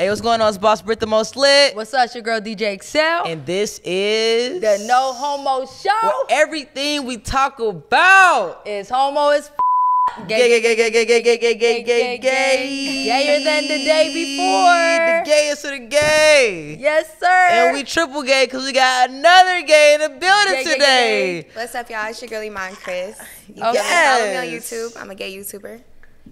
Hey, what's going on? It's Boss Britt the Most Lit. What's up, it's your girl DJ eXeL? And this is the No Homo Show. where everything we talk about is homo is f- gay, gay, gay, gay, gay, gay, gay, gay, gay, gay, gay, Gayer than the day before. The gayest of the gay. Yes, sir. And we triple gay because we got another gay in the building Gay, gay, today. What's up, y'all? It's your girl Iman Kris. You oh, Okay. can follow me on YouTube. I'm a gay YouTuber.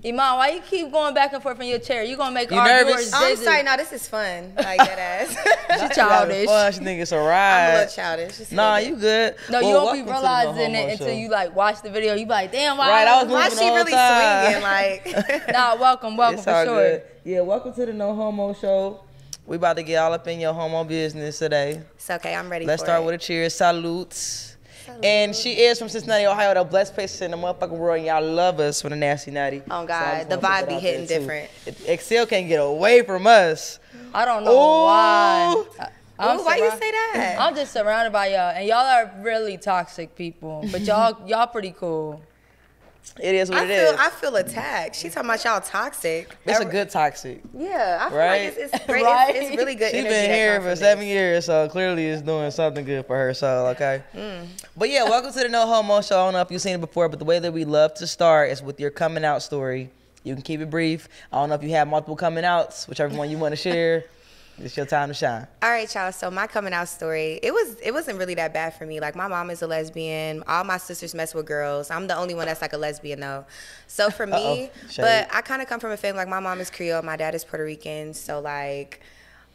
Iman, why you keep going back and forth in your chair? You gonna make You our nervous? viewers I'm dizzy. sorry. No, this is fun. Like that ass. She childish. Fun, she think it's a I'm a ride. little childish. Just a Nah, little you good. No, Well, you won't be to the No realizing it until Show. you like watch the video. You be like, damn, why? Right, I was Why she really time. swinging? Like, Nah, welcome, welcome It's for all sure. good. Yeah, welcome to the No Homo Show. We about to get all up in your homo business today. it's okay. I'm ready. Let's for start it. with a cheers. Salutes. And she is from Cincinnati, Ohio, the blessed place in the motherfucking world. And y'all love us from the nasty natty. Oh, God, I just the wanna vibe be hitting different. eXeL can't get away from us. I don't know Ooh. why. I- I'm Ooh, why you say that? I'm just surrounded by y'all, and y'all are really toxic people. But y'all, y'all pretty cool. It is what I it feel, is. I feel attacked. She talking about y'all toxic. it's a good toxic. Yeah, I feel Right? like it's, it's great. Right? It's, it's really good. She's energy been here for seven years, so clearly it's doing something good for her soul, okay? Mm. But yeah, welcome to the No Homo Show. I don't know if you've seen it before, but the way that we love to start is with your coming out story. You can keep it brief. I don't know if you have multiple coming outs, whichever one you want to share. It's your time to shine. All right, y'all. So my coming out story, it was it wasn't really that bad for me. Like my mom is a lesbian. All my sisters mess with girls. I'm the only one that's like a lesbian though. So for me. But I kind of come from a family like my mom is Creole, my dad is Puerto Rican. So like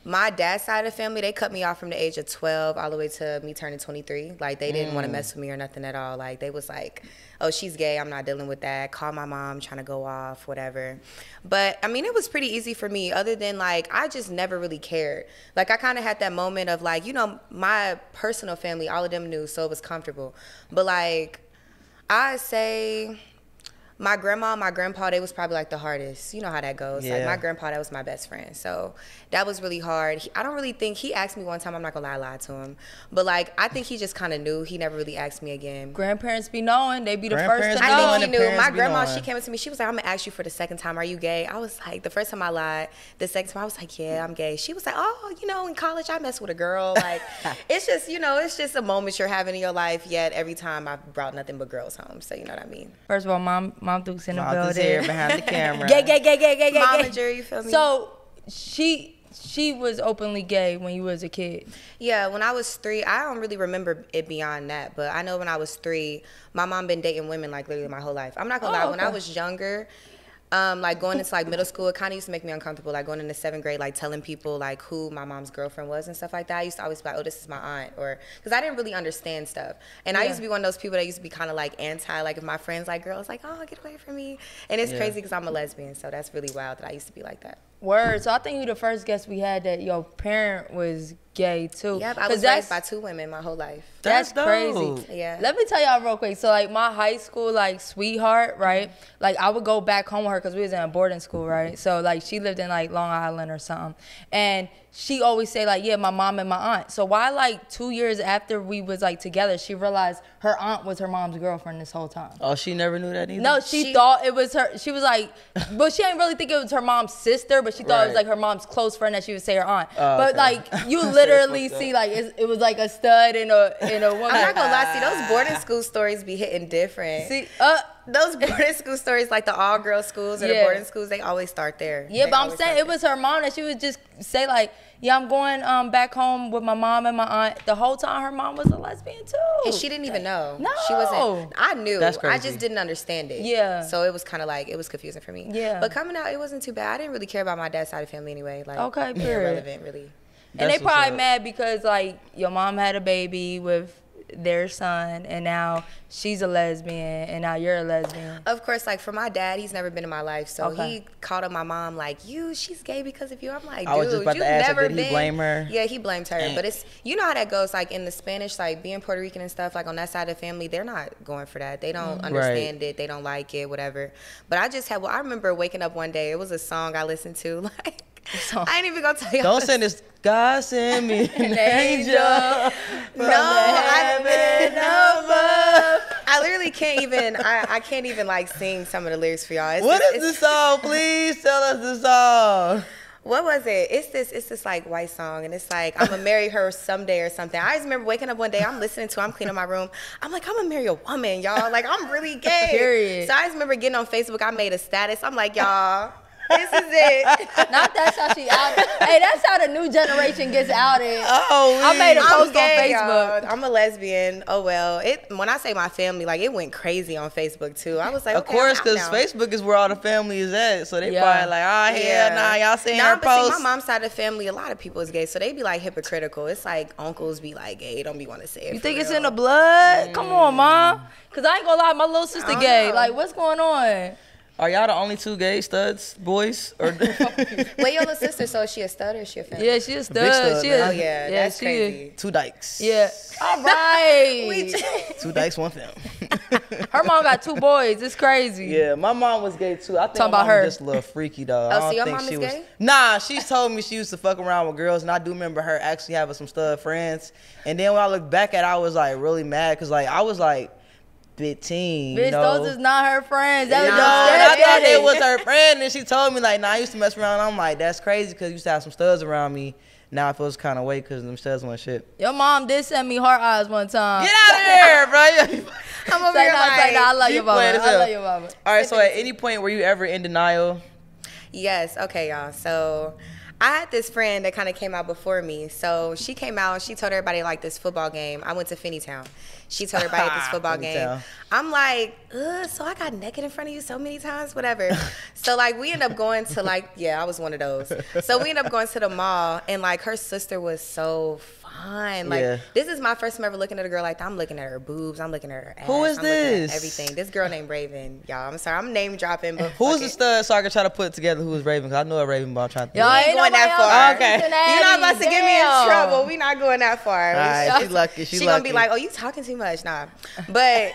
my dad's side of the family, they cut me off from the age of 12 all the way to me turning 23. Like they didn't want to mm. mess with me or nothing at all. Like they was like, "Oh, she's gay. I'm not dealing with that." Call my mom trying to go off, whatever. But I mean, it was pretty easy for me other than like I just never really cared. Like I kind of had that moment of like, you know, my personal family, all of them knew, so it was comfortable. But like I say my grandma, my grandpa, they was probably like the hardest. You know how that goes. Like Yeah. my grandpa, that was my best friend. So that was really hard. He- I don't really think he asked me one time. I'm not gonna lie, lie to him, but like I think he just kind of knew. He never really asked me again. Grandparents be knowing. They be the first to be I know. knowing think he knew. My grandma, she came up to me. She was like, "I'm gonna ask you for the second time. Are you gay?" I was like, the first time I lied. The second time I was like, "Yeah, I'm gay." She was like, "Oh, you know, in college I messed with a girl." Like, it's just, you know, it's just a moment you're having in your life. Yet every time I brought nothing but girls home. So you know what I mean. First of all, mom, mom Duke's in the Mom is building. here behind the camera. gay, gay, gay, gay, gay, gay, Mama gay. Jerry, you feel me? So she she was openly gay when you was a kid. Yeah, when I was three, I don't really remember it beyond that, but I know when I was three, my mom been dating women like literally my whole life. I'm not gonna Oh, lie, when I was younger, um, like going into like middle school, it kind of used to make me uncomfortable. Like going into seventh grade, like telling people like who my mom's girlfriend was and stuff like that. I used to always be like, oh, this is my aunt, or because I didn't really understand stuff. And I used to be one of those people that used to be kind of like anti, like if my friends like girls, like oh, get away from me. And it's Yeah. crazy because I'm a lesbian, so that's really wild that I used to be like that. Word. So I think you the first guest we had that your parent was gay too. Yep, I was raised by two women my whole life. That's, That's crazy. dope. Yeah. Let me tell y'all real quick. So like my high school like sweetheart, right? Like I would go back home with her because we was in a boarding school, right? So like she lived in like Long Island or something, and she always say like, yeah, my mom and my aunt. So why like two years after we was like together, she realized her aunt was her mom's girlfriend this whole time. Oh, she never knew that either? No, she, She- thought it was her. She was like, but she didn't really think it was her mom's sister, but she thought it was like her mom's close friend that she would say her aunt. Oh, but okay. like you literally see like it's, it was like a stud and a and a woman. I'm not gonna lie, see those boarding school stories be hitting different. See, uh, those boarding school stories, like the all girls schools or Yeah. the boarding schools, they always start there. yeah, They but I'm saying it was her mom that she would just say like, yeah, I'm going um back home with my mom and my aunt. The whole time her mom was a lesbian too. And she didn't even know. No. she wasn't. I knew. That's crazy. I just didn't understand it. Yeah. So it was kind of like it was confusing for me. Yeah. But coming out, it wasn't too bad. I didn't really care about my dad's side of family anyway. Like Okay, they're period. irrelevant, really. and they probably up. mad because like your mom had a baby with their son, and now she's a lesbian, and now you're a lesbian. Of course, like for my dad, he's never been in my life, so Okay. he called up my mom like, "You, she's gay because of you." I'm like, "Dude, I was just about you've ask, never did he been." blame her? Yeah, he blamed her, but it's you know how that goes. Like in the Spanish, like being Puerto Rican and stuff, like on that side of the family, they're not going for that. They don't Mm-hmm. understand it. They don't like it, whatever. But I just had. Well, I remember waking up one day. It was a song I listened to. Like song? I ain't even gonna tell you. Don't send this. God send me an angel. No, I, I literally can't even. I, I can't even like sing some of the lyrics for y'all. It's What just- is the song? Please tell us the song. what was it? It's this it's this like white song and it's like I'm gonna marry her someday or something. I just remember waking up one day, I'm listening to, I'm cleaning my room. I'm like, I'm gonna marry a woman, y'all. Like I'm really gay. Period. So I just remember getting on Facebook, I made a status. I'm like, y'all, this is it. Not that's how she out. hey, that's how the new generation gets outed. Oh, I made a we- I'm post on Facebook. y'all. I'm a lesbian. Oh well. It when I say my family, like it went crazy on Facebook too. I was like, Of okay, course, because. Facebook is where all the family is at. So they Yeah. probably like, oh, hell nah, y'all seeing Nah, her but see, post. my mom's side of the family, a lot of people is gay, so they be like hypocritical. It's like uncles be like gay, don't be want to say it. You for think it's in the blood? Come on, mom. Cause I ain't gonna lie, my little sister gay. know. Like, what's going on? Are y'all the only two gay studs, boys? Or Wait, your little sister, so is she a stud or is she a fan? Yeah, she a stud. stud, she man. is. Oh yeah, that's she crazy. Is. two dykes? Yeah. All right. Two dykes, one film. Her mom got two boys. It's crazy. Yeah, my mom was gay too. I think Talking my about her. was just a little freaky though. Oh, I so don't your think mom she is was. gay? Nah, she's told me she used to fuck around with girls, and I do remember her actually having some stud friends. And then when I look back at, it, I was like really mad because like I was like 15. Bitch, you know? those is not her friends. That You was know, your and I thought stepdaddy. it was her friend, and she told me like, "Nah, I used to mess around." I'm like, "That's crazy," because you used to have some studs around me. Now I feels kind of way because them studs want shit. Your mom did send me heart eyes one time. Get out of here, bro. I'm over Say here no, like, say no. I love your mama. playing as I hell. love your mama. All right, so at any point were you ever in denial? Yes. Okay, y'all. So I had this friend that kind of came out before me. So she came out. She told everybody like this football game. I went to Finneytown. She told everybody at this football game. Finneytown. I'm like, Ugh, so I got naked in front of you so many times, whatever. so like we end up going to like, yeah, I was one of those. So we end up going to the mall, and like her sister was so fine. Like Yeah. this is my first time ever looking at a girl like that. I'm looking at her boobs. I'm looking at her ass. Who is I'm looking at this? Everything. This girl named Raven, y'all. I'm sorry, I'm name dropping, but Who's fuck the stud so I can try to put together who is Raven? Because I know a Raven, but I'm trying to. Y'all think. ain't going that far. else Okay. You're not about to get me in trouble. We not going that far. All right, she lucky. She, She, lucky. gonna be like, "Oh, you talking too much." Nah, but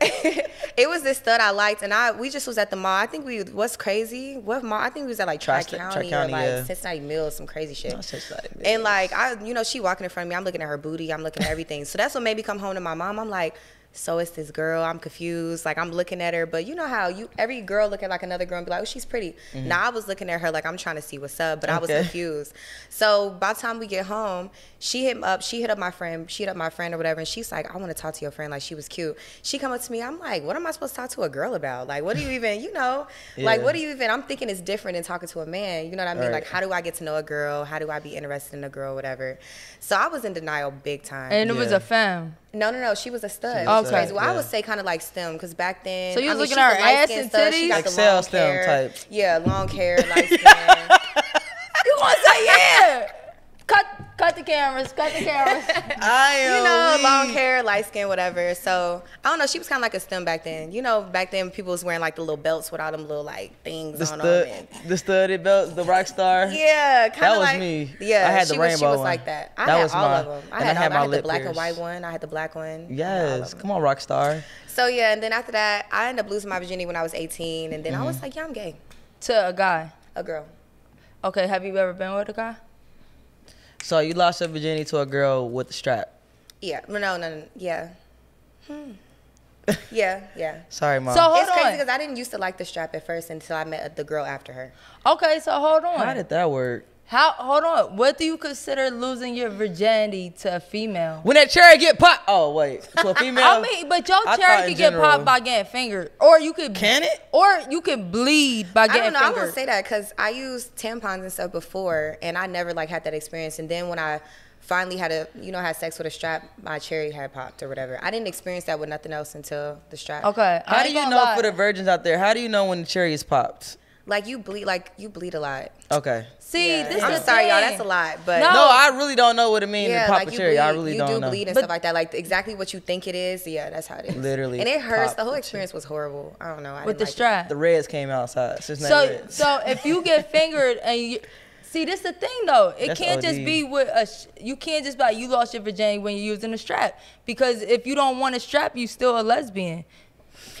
it was this stud I liked, and I we just was at the mall. I think we what's crazy. What mall? I think we was at like Tri Tri- County or like yeah. Cincinnati Mills, some crazy shit. That's just like- And like I, you know, she walking in front of me. I'm looking at her booty. I'm looking at everything. So that's what made me come home to my mom. I'm like, so it's this girl. I'm confused. Like I'm looking at her, but you know how you every girl look at like another girl and be like, oh, she's pretty. Mm-hmm. Now I was looking at her like I'm trying to see what's up, but I was confused. So by the time we get home, she hit up. She hit up my friend. She hit up my friend or whatever, and she's like, I want to talk to your friend. Like she was cute. She come up to me. I'm like, what am I supposed to talk to a girl about? Like what do you even, you know, like what do you even? I'm thinking it's different than talking to a man. You know what I mean? Right. Like how do I get to know a girl? How do I be interested in a girl? Whatever. So I was in denial big time. And it was a femme. No, no, no. She was a stud. She was She a was crazy. stud, Well, I would say kind of like STEM because back then. So you I mean, looking at her light-skinned ass and stud. She titties? got the long STEM hair. type. Yeah, long hair, light skin. You gonna say yeah? Cut, cut the cameras. Cut the cameras. I am. you know, weak. long hair, light skin, whatever. So I don't know. She was kind of like a STEM back then. You know, back then people was wearing like the little belts with all them little like things The on stud, them. the studded belt, the rock star. Yeah, kind That of was like me. Yeah, I had the she was, rainbow She was one. like that. I That had was all my- of them. I had, I had all, my I had the lip black and white one. I had the black one. I had all of Yes, come on, rock star. So yeah, and then after that, I ended up losing my virginity when I was 18, and then I Mm-hmm. was like, yeah, I'm gay, to a guy. a girl. Okay, have you ever been with a guy? So you lost your virginity to a girl with the strap. Yeah, no, no, no, no. yeah, hmm. yeah, yeah. Sorry, mom. So hold it's crazy on. because I didn't used to like the strap at first until I met the girl after her. Okay, so hold on. How did that work? How? Hold on. What do you consider losing your virginity to a female? When that cherry get popped. Oh wait, to a female. I mean, but your I cherry thought could get general- popped by getting fingered, or you could Can it? or you could bleed by getting. I getting don't know. I fingered. won't say that because I used tampons and stuff before, and I never like had that experience. And then when I finally had a, you know, had sex with a strap, my cherry had popped or whatever. I didn't experience that with nothing else until the strap. okay. How do you know lie. for the virgins out there? How do you know when the cherry is popped? Like you bleed, like you bleed a lot. Okay. See, Yeah. this I'm the sorry, y'all. That's a lot, but No. No, I really don't know what it means yeah, to pop like a you cherry. bleed, I really you don't do know. bleed and But- stuff like that. Like exactly what you think it is. Yeah, that's how it is. Literally and it hurts. The whole experience was horrible. I don't know. I with the like strap. The reds came outside. Since So, so if you get fingered and you see, this the thing though, it That's can't just be with a. sh- You can't just be like you lost your virginity when you're using a strap because if you don't want a strap, you still a lesbian.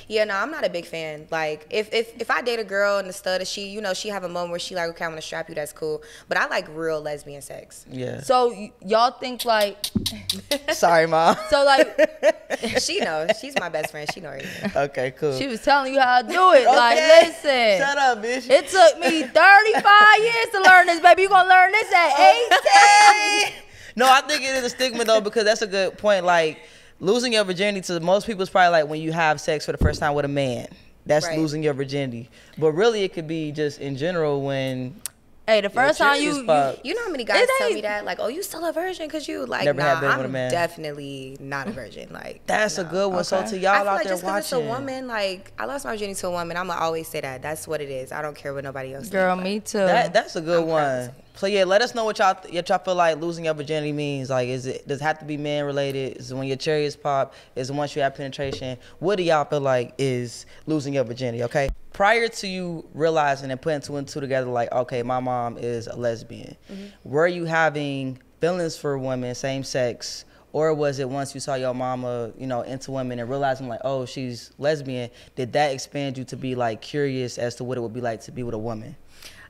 Yeah, no, I'm not a big fan. Like, if if if I date a girl and the stud, is she, you know, she have a moment where she like, okay, I'm gonna strap you. That's cool. But I like real lesbian sex. Yeah. So y- y'all think like Sorry, mom. so like she knows. She's my best friend. She knows everything. okay, cool. she was telling you how to do it. Like listen. Shut up, bitch. It took me 35 years to learn this, baby. You gonna learn this at 18? no, I think it is a stigma though because that's a good point. Like losing your virginity to most people is probably like when you have sex for the first time with a man. That's Right. losing your virginity. But really, it could be just in general when Hey, the first time you, you. You know how many guys It tell me that? Like, oh, you still a virgin? Cause you like, Never nah, have been I'm with a man. definitely not a virgin. Like, that's a good one. So Okay. to I y'all feel out like there just because it's a woman, like I lost my virginity to a woman, I'ma always say that. That's what it is. I don't care what nobody else. girl, thinks. me too. that that's a good I'm one. to say. So yeah, let us know what y'all th- y'all feel like losing your virginity means. Like, is it does it have to be man related? Is it when your cherries pop? Is it once you have penetration? What do y'all feel like is losing your virginity? Okay. Prior to you realizing and putting two and two together, like, okay, my mom is a lesbian. Mm-hmm. Were you having feelings for women, same sex? Or was it once you saw your mama, you know, into women and realizing like, oh, she's lesbian? Did that expand you to be like curious as to what it would be like to be with a woman?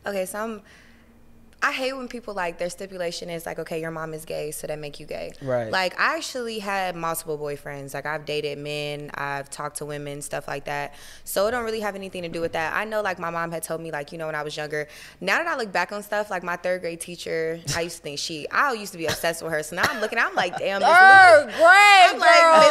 Okay, so I'm. I hate when people like their stipulation is like, okay, your mom is gay, so that make you gay. Right. Like I actually had multiple boyfriends. Like I've dated men, I've talked to women, stuff like that. So it don't really have anything to do with that. I know like my mom had told me like, you know, when I was younger. Now that I look back on stuff, like my third grade teacher, I used to think she I used to be obsessed with her. So now I'm looking, I'm like, damn, Miss Third Lewis. grade, I'm girl.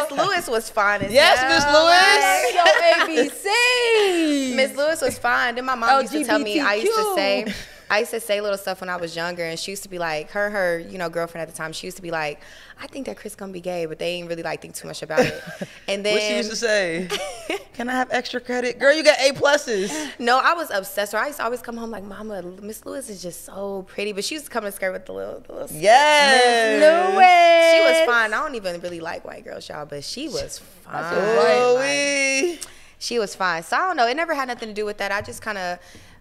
like, Miss Lewis was fine as Yes. Miss Lewis. Yo, ABC. Miss Lewis was fine. Then my mom used to tell me I used to say I used to say little stuff when I was younger, and she used to be like, her, her, you know, girlfriend at the time. She used to be like, I think that Kris gonna be gay, but they ain't really like think too much about it. And then What she used to say? Can I have extra credit? Girl, you got A pluses. no, I was obsessed. Or I used to always come home like, Mama, Miss Lewis is just so pretty. But she used to come to skirt with the little, the little. Yes. She was fine. I don't even really like white girls, y'all, but she was fine. Oh, Like, she was fine. So I don't know. It never had nothing to do with that. I just kind of,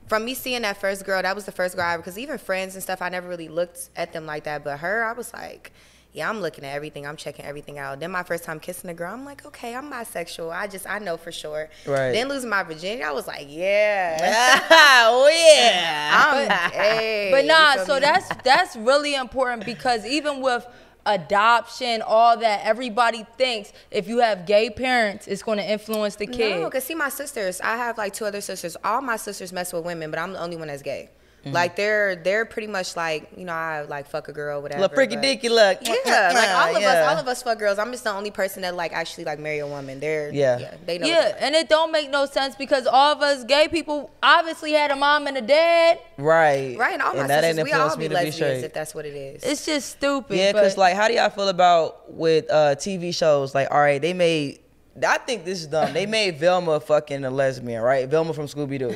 from me seeing that first girl, that was the first girl I ever, because even friends and stuff, I never really looked at them like that. But her, I was like, yeah, I'm looking at everything. I'm checking everything out. Then my first time kissing a girl, I'm like, okay, I'm bisexual. I just, I know for sure. Right. Then losing my virginity, I was like, yeah. oh, yeah. I'm gay. But nah, so me? that's that's really important because even with adoption, all that, everybody thinks if you have gay parents, it's going to influence the kid. No, because see, my sisters, I have like two other sisters. All my sisters mess with women, but I'm the only one that's gay. Mm-hmm. Like they're they're pretty much like you know I like fuck a girl whatever. Little freaky dicky look. Yeah, like all of Yeah. us, all of us fuck girls. I'm just the only person that like actually like marry a woman. They're Yeah. yeah, they know. yeah, and it don't make no sense because all of us gay people obviously had a mom and a dad. Right. right. And all my and that sisters, ain't we all influenced be me to be lesbians straight. if that's what it is. It's just stupid. Yeah, because like, how do y'all feel about with uh, TV shows? Like, all right, they made. I think this is dumb. They made Velma fucking a lesbian, right? Velma from Scooby Doo.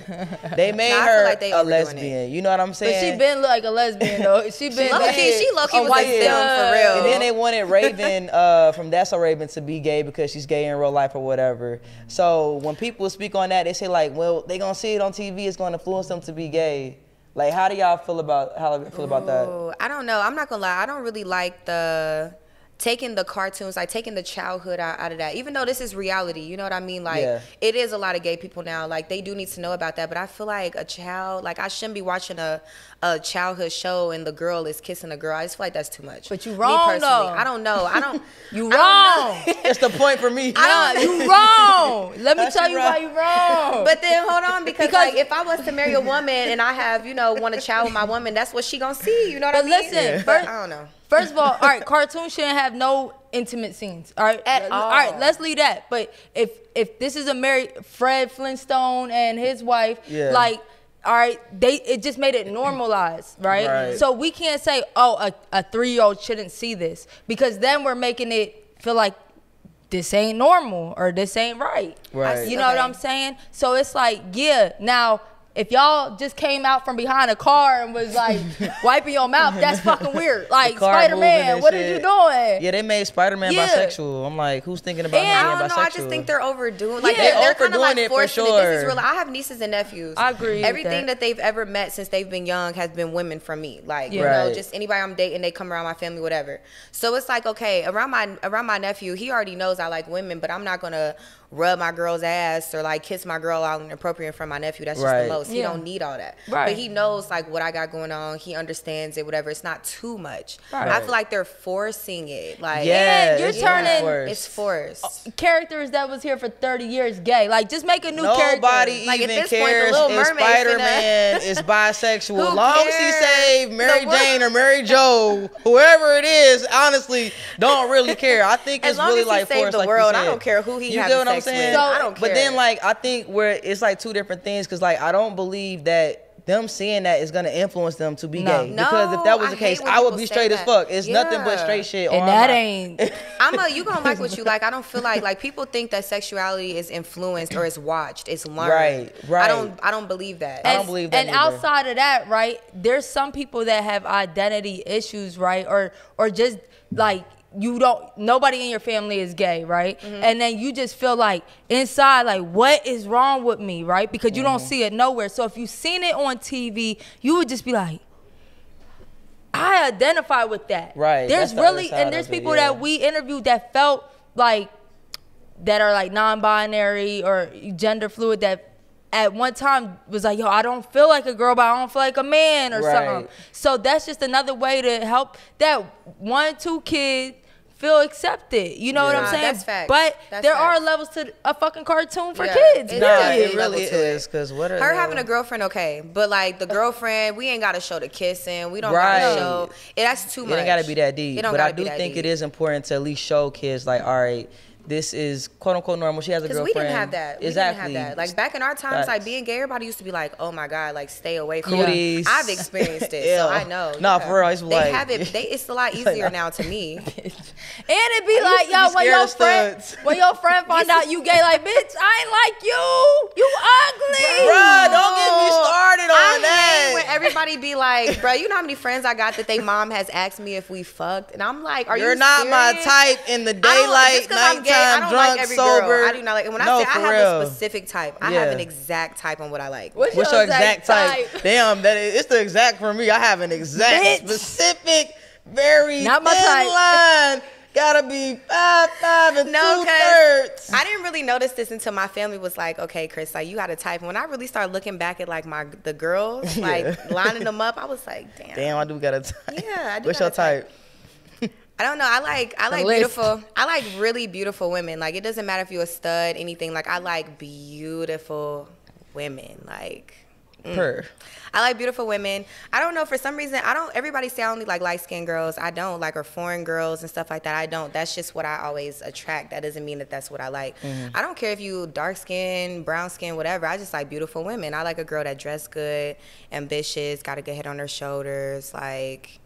They made her like they a lesbian. You know what I'm saying? but she been like a lesbian though. She been low key, she low key a was white a femme for real. And then they wanted Raven uh, from That's So Raven to be gay because she's gay in real life or whatever. So when people speak on that, they say like, well, they gonna see it on TV. It's gonna influence them to be gay. Like, how do y'all feel about how feel about that? I don't know. I'm not gonna lie. I don't really like the taking the cartoons, like taking the childhood out, out of that. Even though this is reality, you know what I mean? Like Yeah. it is a lot of gay people now. Like they do need to know about that. But I feel like a child, like I shouldn't be watching a a childhood show and the girl is kissing a girl. I just feel like that's too much. But you Me wrong, personally, though. I don't know. I don't. You I don't know. wrong. It's the point for me. Nah, you wrong. Let me That's tell you right. why you wrong. But then hold on, because, Because- like if I was to marry a woman and I have, you know, want a child with my woman, that's what she gonna see. You know what But I mean? listen, But first- I don't know. First of all, all right, cartoons shouldn't have no intimate scenes. All right, At all. all right, let's leave that. But if if this is a married Fred Flintstone and his wife, Yeah. like. All right, they it just made it normalized, right? Right. So we can't say, oh, a, a three year old shouldn't see this because then we're making it feel like this ain't normal or this ain't right. Right. You know what I'm saying? So it's like, yeah, now if y'all just came out from behind a car and was like wiping your mouth, that's fucking weird. Like Spider Man, and what are you doing? Yeah, they made Spider Man Yeah. bisexual. I'm like, who's thinking about And- him I don't know. bisexual? I just think they're overdoing. Like Yeah. they're, They're they're kind of overdoing like it for forcing it. This is sure. real. I have nieces and nephews. I agree with Everything that. that. they've ever met since they've been young has been women for me. Like you Yeah. know, just anybody I'm dating, they come around my family, whatever. So it's like okay, around my around my nephew, he already knows I like women, but I'm not gonna rub my girl's ass or like kiss my girl out inappropriate in front of my nephew. That's just Right. the most. He don't need all that. Right. But he knows like what I got going on. He understands it. Whatever. It's not too much. Right. I feel like they're forcing it. Like Yeah, you're it's turning- forced. it's forced. Uh, characters that was here for 30 years gay. Like, just make a new Nobody character. Like, at even this point, the cares Little if Mermaid Spider Man is bisexual. Who long as he cares? save Mary The Jane or Mary Joe, whoever it is, honestly, don't really care. I think As it's long really as he like saved forced, the like world, I don't care who he You having get what I'm sex with. saying? So- I don't care. But then, like, I think where it's like two different things because, like, I don't believe that them seeing that is gonna influence them to be No. gay. Because if that was No, the I hate case, when I would be say straight as fuck. It's nothing but straight shit. and that my- ain't. I'm a you gonna like what you like. I don't feel like like people think that sexuality is influenced or is watched. It's learned. Right, right. I don't I don't believe that. I don't believe that And neither. outside of that, right? There's some people that have identity issues, right? Or or just like you don't nobody in your family is gay, right? Mm-hmm. And then you just feel like inside like what is wrong with me, right? Because you Mm-hmm. don't see it nowhere. So if you seen it on TV, you would just be like I identify with that. Right, There's the really and there's of it, people yeah. that we interviewed that felt like that are like non-binary or gender fluid that at one time was like, yo, I don't feel like a girl, but I don't feel like a man or Right. something. So that's just another way to help that one, two kid feel accepted. You know what I'm saying? that's facts. But That's there are levels to a fucking cartoon for Yeah, kids. it Nah, does. period. it really Level to it. is. Because what her having a girlfriend, okay, but like the girlfriend, we ain't gotta show the kissing. We don't Right. gotta show. It, that's too much. It ain't gotta be that deep. It don't But I gotta be do that think deep. it is important to at least show kids like, all right, this is quote unquote normal. She has a girlfriend. Because we didn't have that. We exactly. didn't have that. Like back in our times, Facts. like being gay, everybody used to be like, "Oh my god, like stay away from Cooties. it." I've experienced it, so I know. Nah, for real, it's they like- they have it. They, it's a lot easier now to me. And it be like, yo, be when your of friend, studs. when your friend find out you gay, like, bitch, I ain't like you. You ugly. Bruh, don't get me started on I that. hate when everybody be like, "Bro, you know how many friends I got that they mom has asked me if we fucked," and I'm like, "Are You're you not my type in the I don't- daylight, just 'cause I'm gay, I nighttime, don't drunk, like every sober. Girl. I do not like. And when no, I say I have real. a specific type, I Yeah. have an exact type on what I like. What's, What's your exact type? Damn, that is, it's the exact for me. I have an exact, Bitch. specific, very Not my thin type. line. Gotta be five, five, and No, two 'cause thirds. I didn't really notice this until my family was like, "Okay, Kris, like you got a type." When I really started looking back at like my the girls, Yeah. like lining them up, I was like, "Damn." Damn, I do got a type. Yeah, I do What's got your a type. type? I don't know. I like I like beautiful. I like really beautiful women. Like it doesn't matter if you're a stud, anything. Like I like beautiful women. Like mm. Per. I like beautiful women. I don't know for some reason I don't. Everybody say I only like light skinned girls. I don't like or foreign girls and stuff like that. I don't. That's just what I always attract. That doesn't mean that that's what I like. Mm-hmm. I don't care if you dark skin, brown skin, whatever. I just like beautiful women. I like a girl that dress good, ambitious, got a good head on her shoulders. Like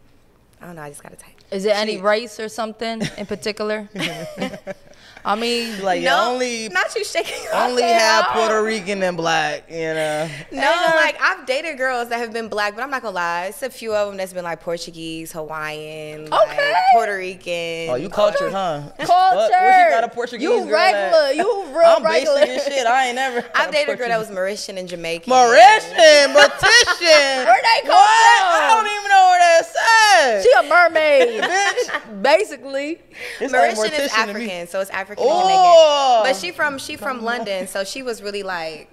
I don't know. I just got a type. Is it any race or something in particular? I mean, Like you only not you shaking. only head. have Puerto Rican and black, you know. No, like I've dated girls that have been black, but I'm not gonna lie. It's a few of them that's been like Portuguese, Hawaiian, like Okay. Puerto Rican. Oh, you cultured, huh? culture. What? Where she got a Portuguese you girl regular. at? You real I'm regular. basic as shit. I ain't never. I've dated a girl that was Mauritian and Jamaican. Mauritian, Mauritian. Where they come what? from? I don't even know where that's at. She a mermaid, bitch. Basically. It's Mauritian is mortician to me. African, so it's African Oh. Jamaican. But she oh. from she from London, so she was really like,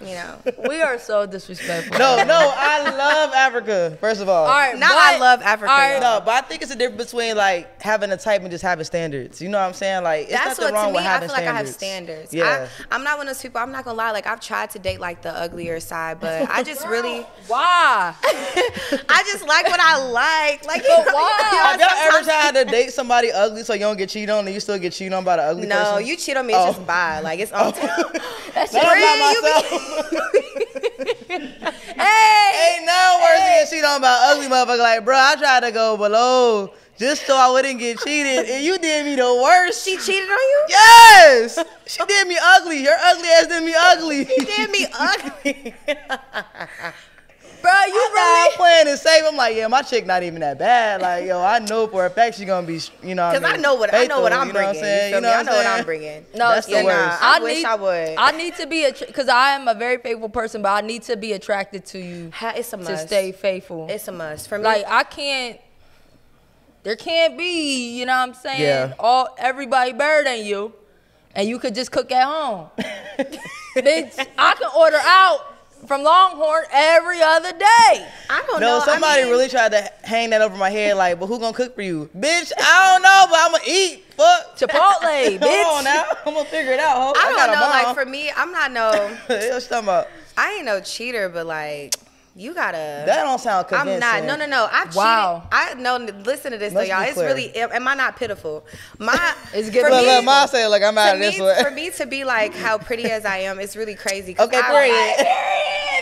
you know. We are so disrespectful. No, no, I love Africa. First of all, All right, Now but- I love Africa, all right, No, but I think it's a difference between like having a type and just having standards. You know what I'm saying? Like it's That's nothing what wrong to me. with I having feel like I have standards. standards. Yeah. I, I'm not one of those people. I'm not gonna lie. Like I've tried to date like the uglier side, but I just really, Why? I just like what I like. Like, But why? Have y'all ever tried to date somebody ugly so you don't get cheated on and you still get cheated on by the ugly No, person? you cheat on me, it's Oh. just bye. Like it's oh. on. That's No, I'm not you Hey, Ain't no worse than getting cheated on by ugly motherfucker. Like, bro, I tried to go below just so I wouldn't get cheated, and you did me the worst. she cheated on you? Yes, she did me ugly. Your ugly ass did me ugly. She did me ugly. bro, you I'm really? playing it safe. I'm like, yeah, my chick not even that bad. Like, yo, I know for a fact she gonna be, you know, Because I mean, know what I know what I'm you know bringing. I'm saying? You know, me? I know what I'm bringing. No, That's yeah, the worst. I, I wish need- I would. I need to be because I am a very faithful person, but I need to be attracted to you it's a must. to stay faithful. It's a must for me. like I can't. There can't be, you know what I'm saying? Yeah. All everybody better than you. and you could just cook at home. Bitch, I can order out from Longhorn every other day. I don't No, know. I somebody mean, really tried to hang that over my head, like, but who gonna cook for you, bitch? I don't know, but I'm gonna eat. Fuck. Chipotle, bitch. Come on now, I'm gonna figure it out. Ho. I got don't a know. mom. Like for me, I'm not no. what you talking about? I ain't no cheater, but like you gotta. That don't sound convincing. I'm not. No, no, no. I've Wow. cheated. I no. Listen to this Let's though, y'all. It's really. Am I not pitiful? My. It's for giving Look, me- look, mom say it like I'm out to of this me, one. for me to be like how pretty as I am, it's really crazy. Okay, I- period.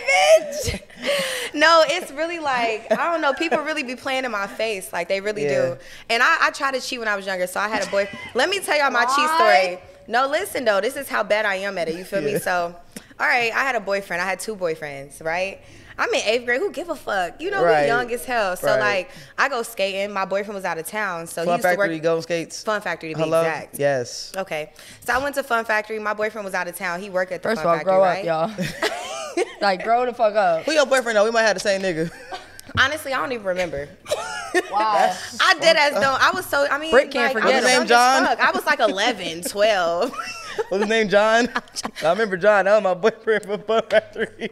Period, bitch. No, it's really like I don't know. People really be playing in my face, like they really Yeah. do. And I, I tried to cheat when I was younger, so I had a boy. Let me tell y'all my cheat story. No, listen though, this is how bad I am at it. You feel Yeah. me? So, all right, I had a boyfriend. I had two boyfriends, right? I'm in eighth grade. Who give a fuck? You know, Right. we young as hell. So Right. like, I go skating. My boyfriend was out of town, so he Fun used to Factory, work. Golden Skates. Fun Factory to be Hello. exact. Yes. Okay, so I went to Fun Factory. My boyfriend was out of town. He worked at the First of Fun all, Factory, grow right? up, y'all. like, grow the fuck up. Who your boyfriend though? We might have the same nigga. Honestly, I don't even remember. Wow. I did as though I was so. I mean, Britt can't like, forget I was him. young as John? fuck. I was like 11, 12. What's his name? John. I remember John. That was my boyfriend from Fun Factory.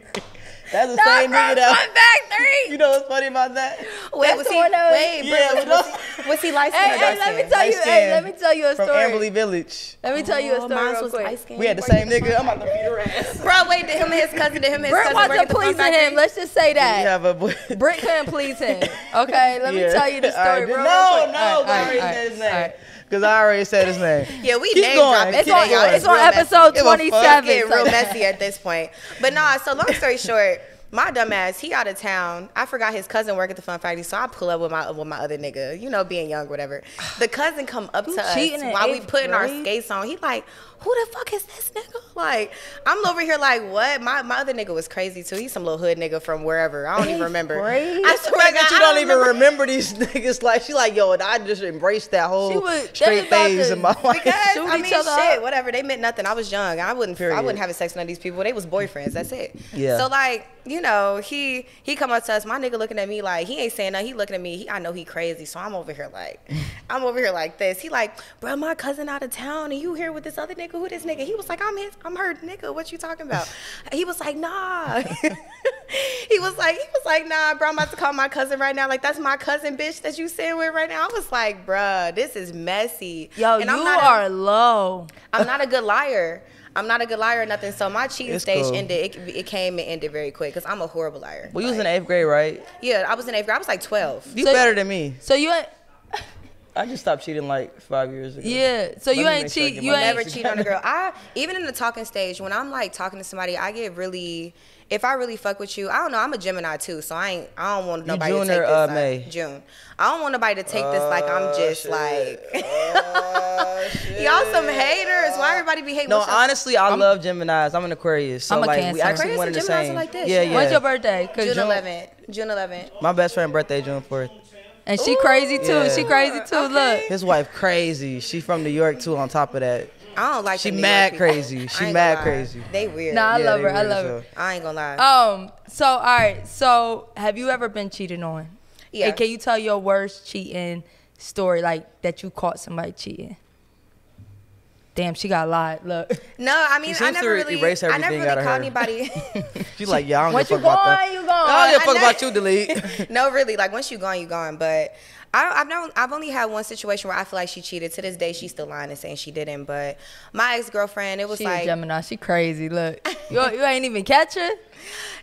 That's the Not same from nigga that. Fun Factory. You know what's funny about that? Wait, That's was he? one Wait, Yeah, Britt, but was, no- was he light Hey, skinned or hey, let me skinned? tell you. Light Hey, let me tell you a story. From story. Amberley Village. Let me tell you a Oh, story mine real was quick. light-skinned. We had the same nigga. I'm about to beat her ass. Bro, wait, did him and his cousin, did him and his Britt cousin work wasn't at the Fun pleasing him. Let's just say that. We that. have a boy. Britt couldn't please him. Okay, let me tell you the story. real, real No, quick. no, All I right, already all right, said his all name. right. Because I already said his name. Yeah, we Keep name going. dropping It's Keep on, today, it's on real messy. episode Give a fuck. 27. getting real messy at this point. But nah, so long story short, my dumbass, he out of town. I forgot his cousin work at the Fun Factory, so I pull up with my with my other nigga, you know, being young, whatever. The cousin come up to us while we putting our skates on. He like, who the fuck is this nigga? Like, I'm over here like, what? My my other nigga was crazy too. He's some little hood nigga from wherever. I don't even remember. grade? I swear to God, that you I don't even remember these niggas, like she like, yo, I just embraced that whole was- straight phase in my life. Because I mean, shit, up. whatever. They meant nothing. I was young. I wouldn't. I Period. wouldn't have sex with none of these people. They was boyfriends. That's it. Yeah. So like, you know, he he come up to us. My nigga looking at me like he ain't saying nothing. He looking at me. He, I know he crazy. So I'm over here like, I'm over here like this. He like, bro, my cousin out of town, and you here with this other nigga? Who this nigga? He was like, I'm his. I'm her nigga. What you talking about? he was like, nah. he was like, he was like, nah, bro. I'm about to call my cousin right now. Like that's my cousin, bitch, that you sitting with right now. I was like, bruh, this is messy. Yo, And you I'm not a- are low. I'm not a good liar. I'm not a good liar or nothing. So my cheating It's stage cool. ended. It, it came and ended very quick because I'm a horrible liar. Well, you was in Like, eighth grade, right? Yeah, I was in eighth grade. I was like 12. You So- better than me. So you ain't. I just stopped cheating like five years ago. Yeah. So Let you ain't make sure cheat. You ain't. Never cheat on a girl. I even in the talking stage when I'm like talking to somebody, I get really. If I really fuck with you, I don't know. I'm a Gemini too, so I ain't. I don't want nobody June to take or, this. uh, like- May? June. I don't want nobody to take this like I'm Oh, just shit. like. Shit. Y'all some haters. Why everybody be hating? No, What's your- honestly, I love Geminis. I'm an Aquarius, so I'm a like Cancer. we actually Aquarius one and the and Geminis are same. like this, yeah, yeah. yeah. When's your birthday? June June- 11th. June 11th. My best friend birthday June fourth. And she crazy too. Yeah. She crazy too. Okay. Look. His wife crazy. She from New York too. On top of that, I don't like. She the mad people. crazy. I She mad lie. crazy. They weird. Nah, I Yeah, love her. I weird as love hell. her. I ain't gonna lie. Um. So all right. So have you ever been cheated on? Yeah. And can you tell your worst cheating story, like that you caught somebody cheating? Damn, she got lied. Look. no, I mean, She I seems to never really, erase I never everything really out of caught her. anybody. She's like, yeah, I don't Once give you a fuck about gone, that. you I gone. don't give a I fuck about you, delete. no, really, like once you gone, you gone. But I, I've known, I've only had one situation where I feel like she cheated. To this day, she's still lying and saying she didn't. But my ex girlfriend, it was She like, Gemini. She crazy. Look. You, you ain't even catch her.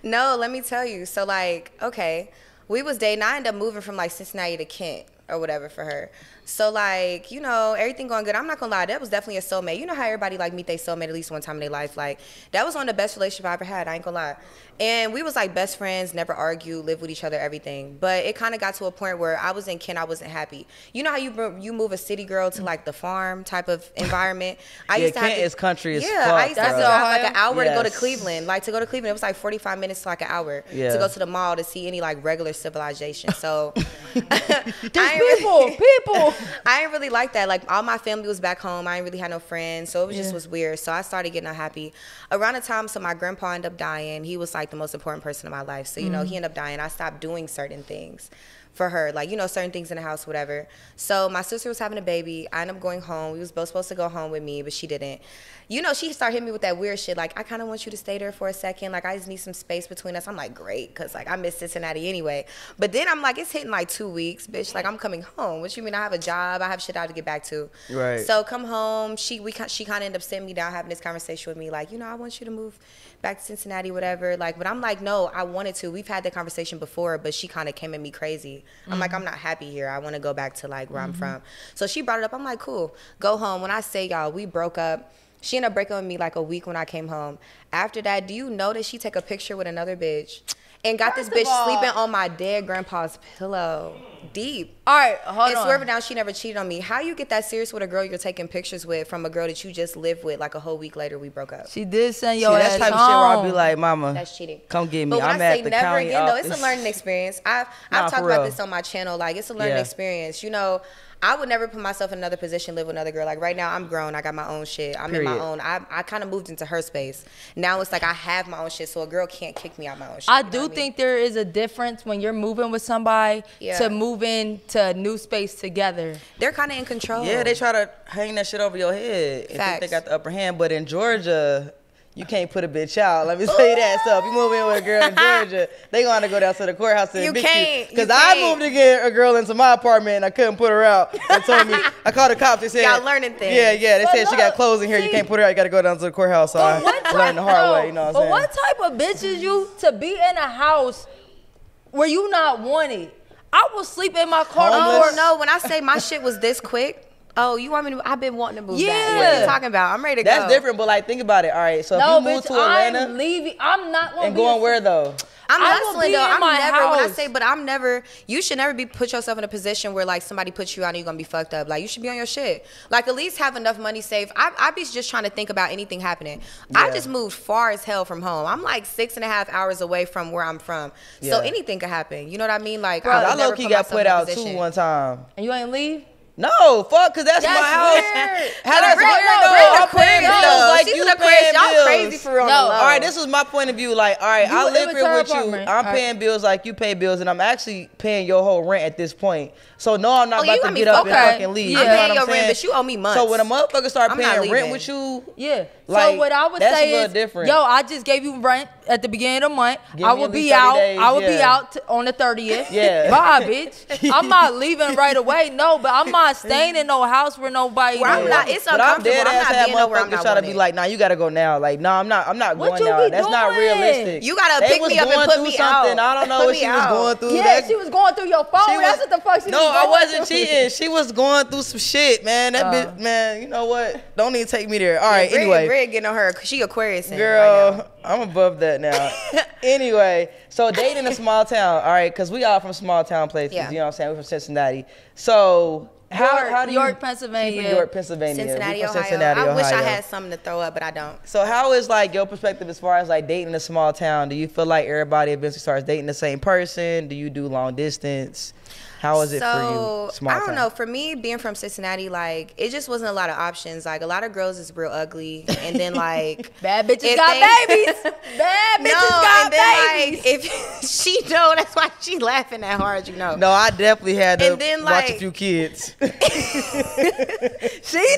no, let me tell you. So like, okay, we was dating. I ended up moving from like Cincinnati to Kent or whatever for her. So like, you know, everything going good. I'm not gonna lie, that was definitely a soulmate. You know how everybody like meet their soulmate at least one time in their life. Like that was one of the best relationship I ever had. I ain't gonna lie. And we was like best friends, never argue, live with each other, everything. But it kind of got to a point where I was in Kent, I wasn't happy. You know how you you move a city girl to like the farm type of environment. I Yeah, used to have Kent to, is country as yeah, fuck, I used to have to drive like an hour to go to Cleveland. Like to go to Cleveland, it was like 45 minutes to like an hour Yeah. to go to the mall to see any like regular civilization. So These people, really- people. I ain't really like that. Like all my family was back home. I ain't really had no friends, so it was just Yeah. was weird. So I started getting unhappy around the time. So my grandpa ended up dying. He was like the most important person in my life. So you know he mm. ended up dying. I stopped doing certain things for her. Like, you know, certain things in the house, whatever. So my sister was having a baby. I ended up going home. We was both supposed to go home with me, but she didn't. You know, she started hitting me with that weird shit. Like, I kind of want you to stay there for a second. Like, I just need some space between us. I'm like, great, because, like, I miss Cincinnati anyway. But then I'm like, it's hitting like two weeks, bitch. Like, I'm coming home. What you mean? I have a job. I have shit I have to get back to. Right. So come home. She we she kind of ended up sitting me down, having this conversation with me. Like, you know, I want you to move back to Cincinnati, whatever. Like, but I'm like, no, I wanted to. We've had the conversation before, but she kind of came at me crazy. I'm like, mm-hmm. I'm not happy here. I want to go back to like where I'm mm-hmm. from. So she brought it up. I'm like, cool. Go home. When I say y'all, we broke up. She ended up breaking up with me like a week when I came home. After that, do you notice she take a picture with another bitch and got First this bitch all- sleeping on my dead grandpa's pillow? Deep. All right, hold and on. swerving down, she never cheated on me. How you get that serious with a girl you're taking pictures with from a girl that you just lived with? Like a whole week later, we broke up. She did send See, your that's ass type of shit where I'll be like, Mama, That's cheating. come get me. But when I'm I at say the never county again, though, it's a learning experience. I've Nah, I've for talked about this on my channel. Like it's a learning Yeah. experience. You know, I would never put myself in another position, live with another girl. Like right now, I'm grown. I got my own shit. I'm in my own. I I kind of moved into her space. Now it's like I have my own shit, so a girl can't kick me out my own shit. I you know do mean? think there is a difference when you're moving with somebody Yeah. to moving to a new space together. they're kind of in control. Yeah, they try to hang that shit over your head and think they got the upper hand. But in Georgia, you can't put a bitch out. Let me tell you that. So if you move in with a girl in Georgia, they gonna to go down to the courthouse to You evict can't, you Because I can't. moved to get a girl into my apartment and I couldn't put her out. They told me I called the cops. They said Y'all learning things. Yeah, yeah. They But said she got clothes in here. You can't put her out. You got to go down to the courthouse. So I type, learned the hard no, way. You know what but I'm saying? But what type of bitch is you to be in a house where you not wanted? I will sleep in my car Homeless? Oh no! When I say my shit was this quick, oh, you want me to? I've been wanting to move back. What are Yeah. you talking about? I'm ready to That's go. That's different. But like, think about it. All right. So No, if you move to Atlanta I'm leaving. I'm not gonna and going a- where though? I'm I will hustling be though. in I'm my never when I say, but I'm never. You should never be put yourself in a position where like somebody puts you out and you're gonna be fucked up. Like you should be on your shit. Like at least have enough money saved. I I be just trying to think about anything happening. I just moved far as hell from home. I'm like six and a half hours away from where I'm from. Yeah. So anything could happen. You know what I mean? Like Bro, I, I low key got put in that out position. too one time. And you ain't leave? No, fuck, cause that's, That's my house. weird. How No, that's Britt- weird no, though. I'm paying though. bills like She's you an Aquarius. paying Y'all crazy for real. No. All right, this was my point of view. Like, all right, You- I live here her with you. apartment. I'm All right. paying bills like you pay bills, and I'm actually paying your whole rent at this point. So no, I'm not Oh, about to got me get up and fucking leave. Yeah. You I'm know paying what your I'm rent, saying? but you owe me money. So when a motherfucker start I'm paying rent leaving. with you, Yeah. Like, so what I would that's say is, different. yo, I just gave you rent at the beginning of the month. Give I will be out. days, I will be out t- on the thirtieth. Yeah. Bye, bitch. I'm not leaving right away. No, but I'm not staying in no house where nobody. Where I'm not- it's but I'm uncomfortable. dead I'm ass not had being nowhere I'm motherfuckers not try to be like, nah, you gotta go now. Like, nah, I'm not. I'm not What going now. be That's not realistic. You gotta They pick me up and put me something. out. I don't know what me she was out. going through. Yeah, she was going through your phone. That's what the fuck she no, I wasn't cheating. She was going through some shit, man. That Uh. bitch, man. You know what? Don't even take me there. All right. Brid- anyway, Brid getting on her. She Aquarius. girl, Right now. I'm above that now. anyway, so dating in a small town. All right, because we all from small town places. Yeah. You know what I'm saying? We're from Cincinnati. So how, York- how do you York, Pennsylvania. York, Pennsylvania. Cincinnati, Ohio. Cincinnati, I wish I had something to throw up, but I don't. So how is like your perspective as far as like dating in a small town? Do you feel like everybody eventually starts dating the same person? Do you do long distance? How is it for so, you? Small I don't town? know. For me, being from Cincinnati, like it just wasn't a lot of options. Like a lot of girls is real ugly, and then like Bad bitches got they- babies. Bad bitches no, got and then babies. like if she know, that's why she laughing that hard. You know. No, I definitely had to And then, watch a few kids she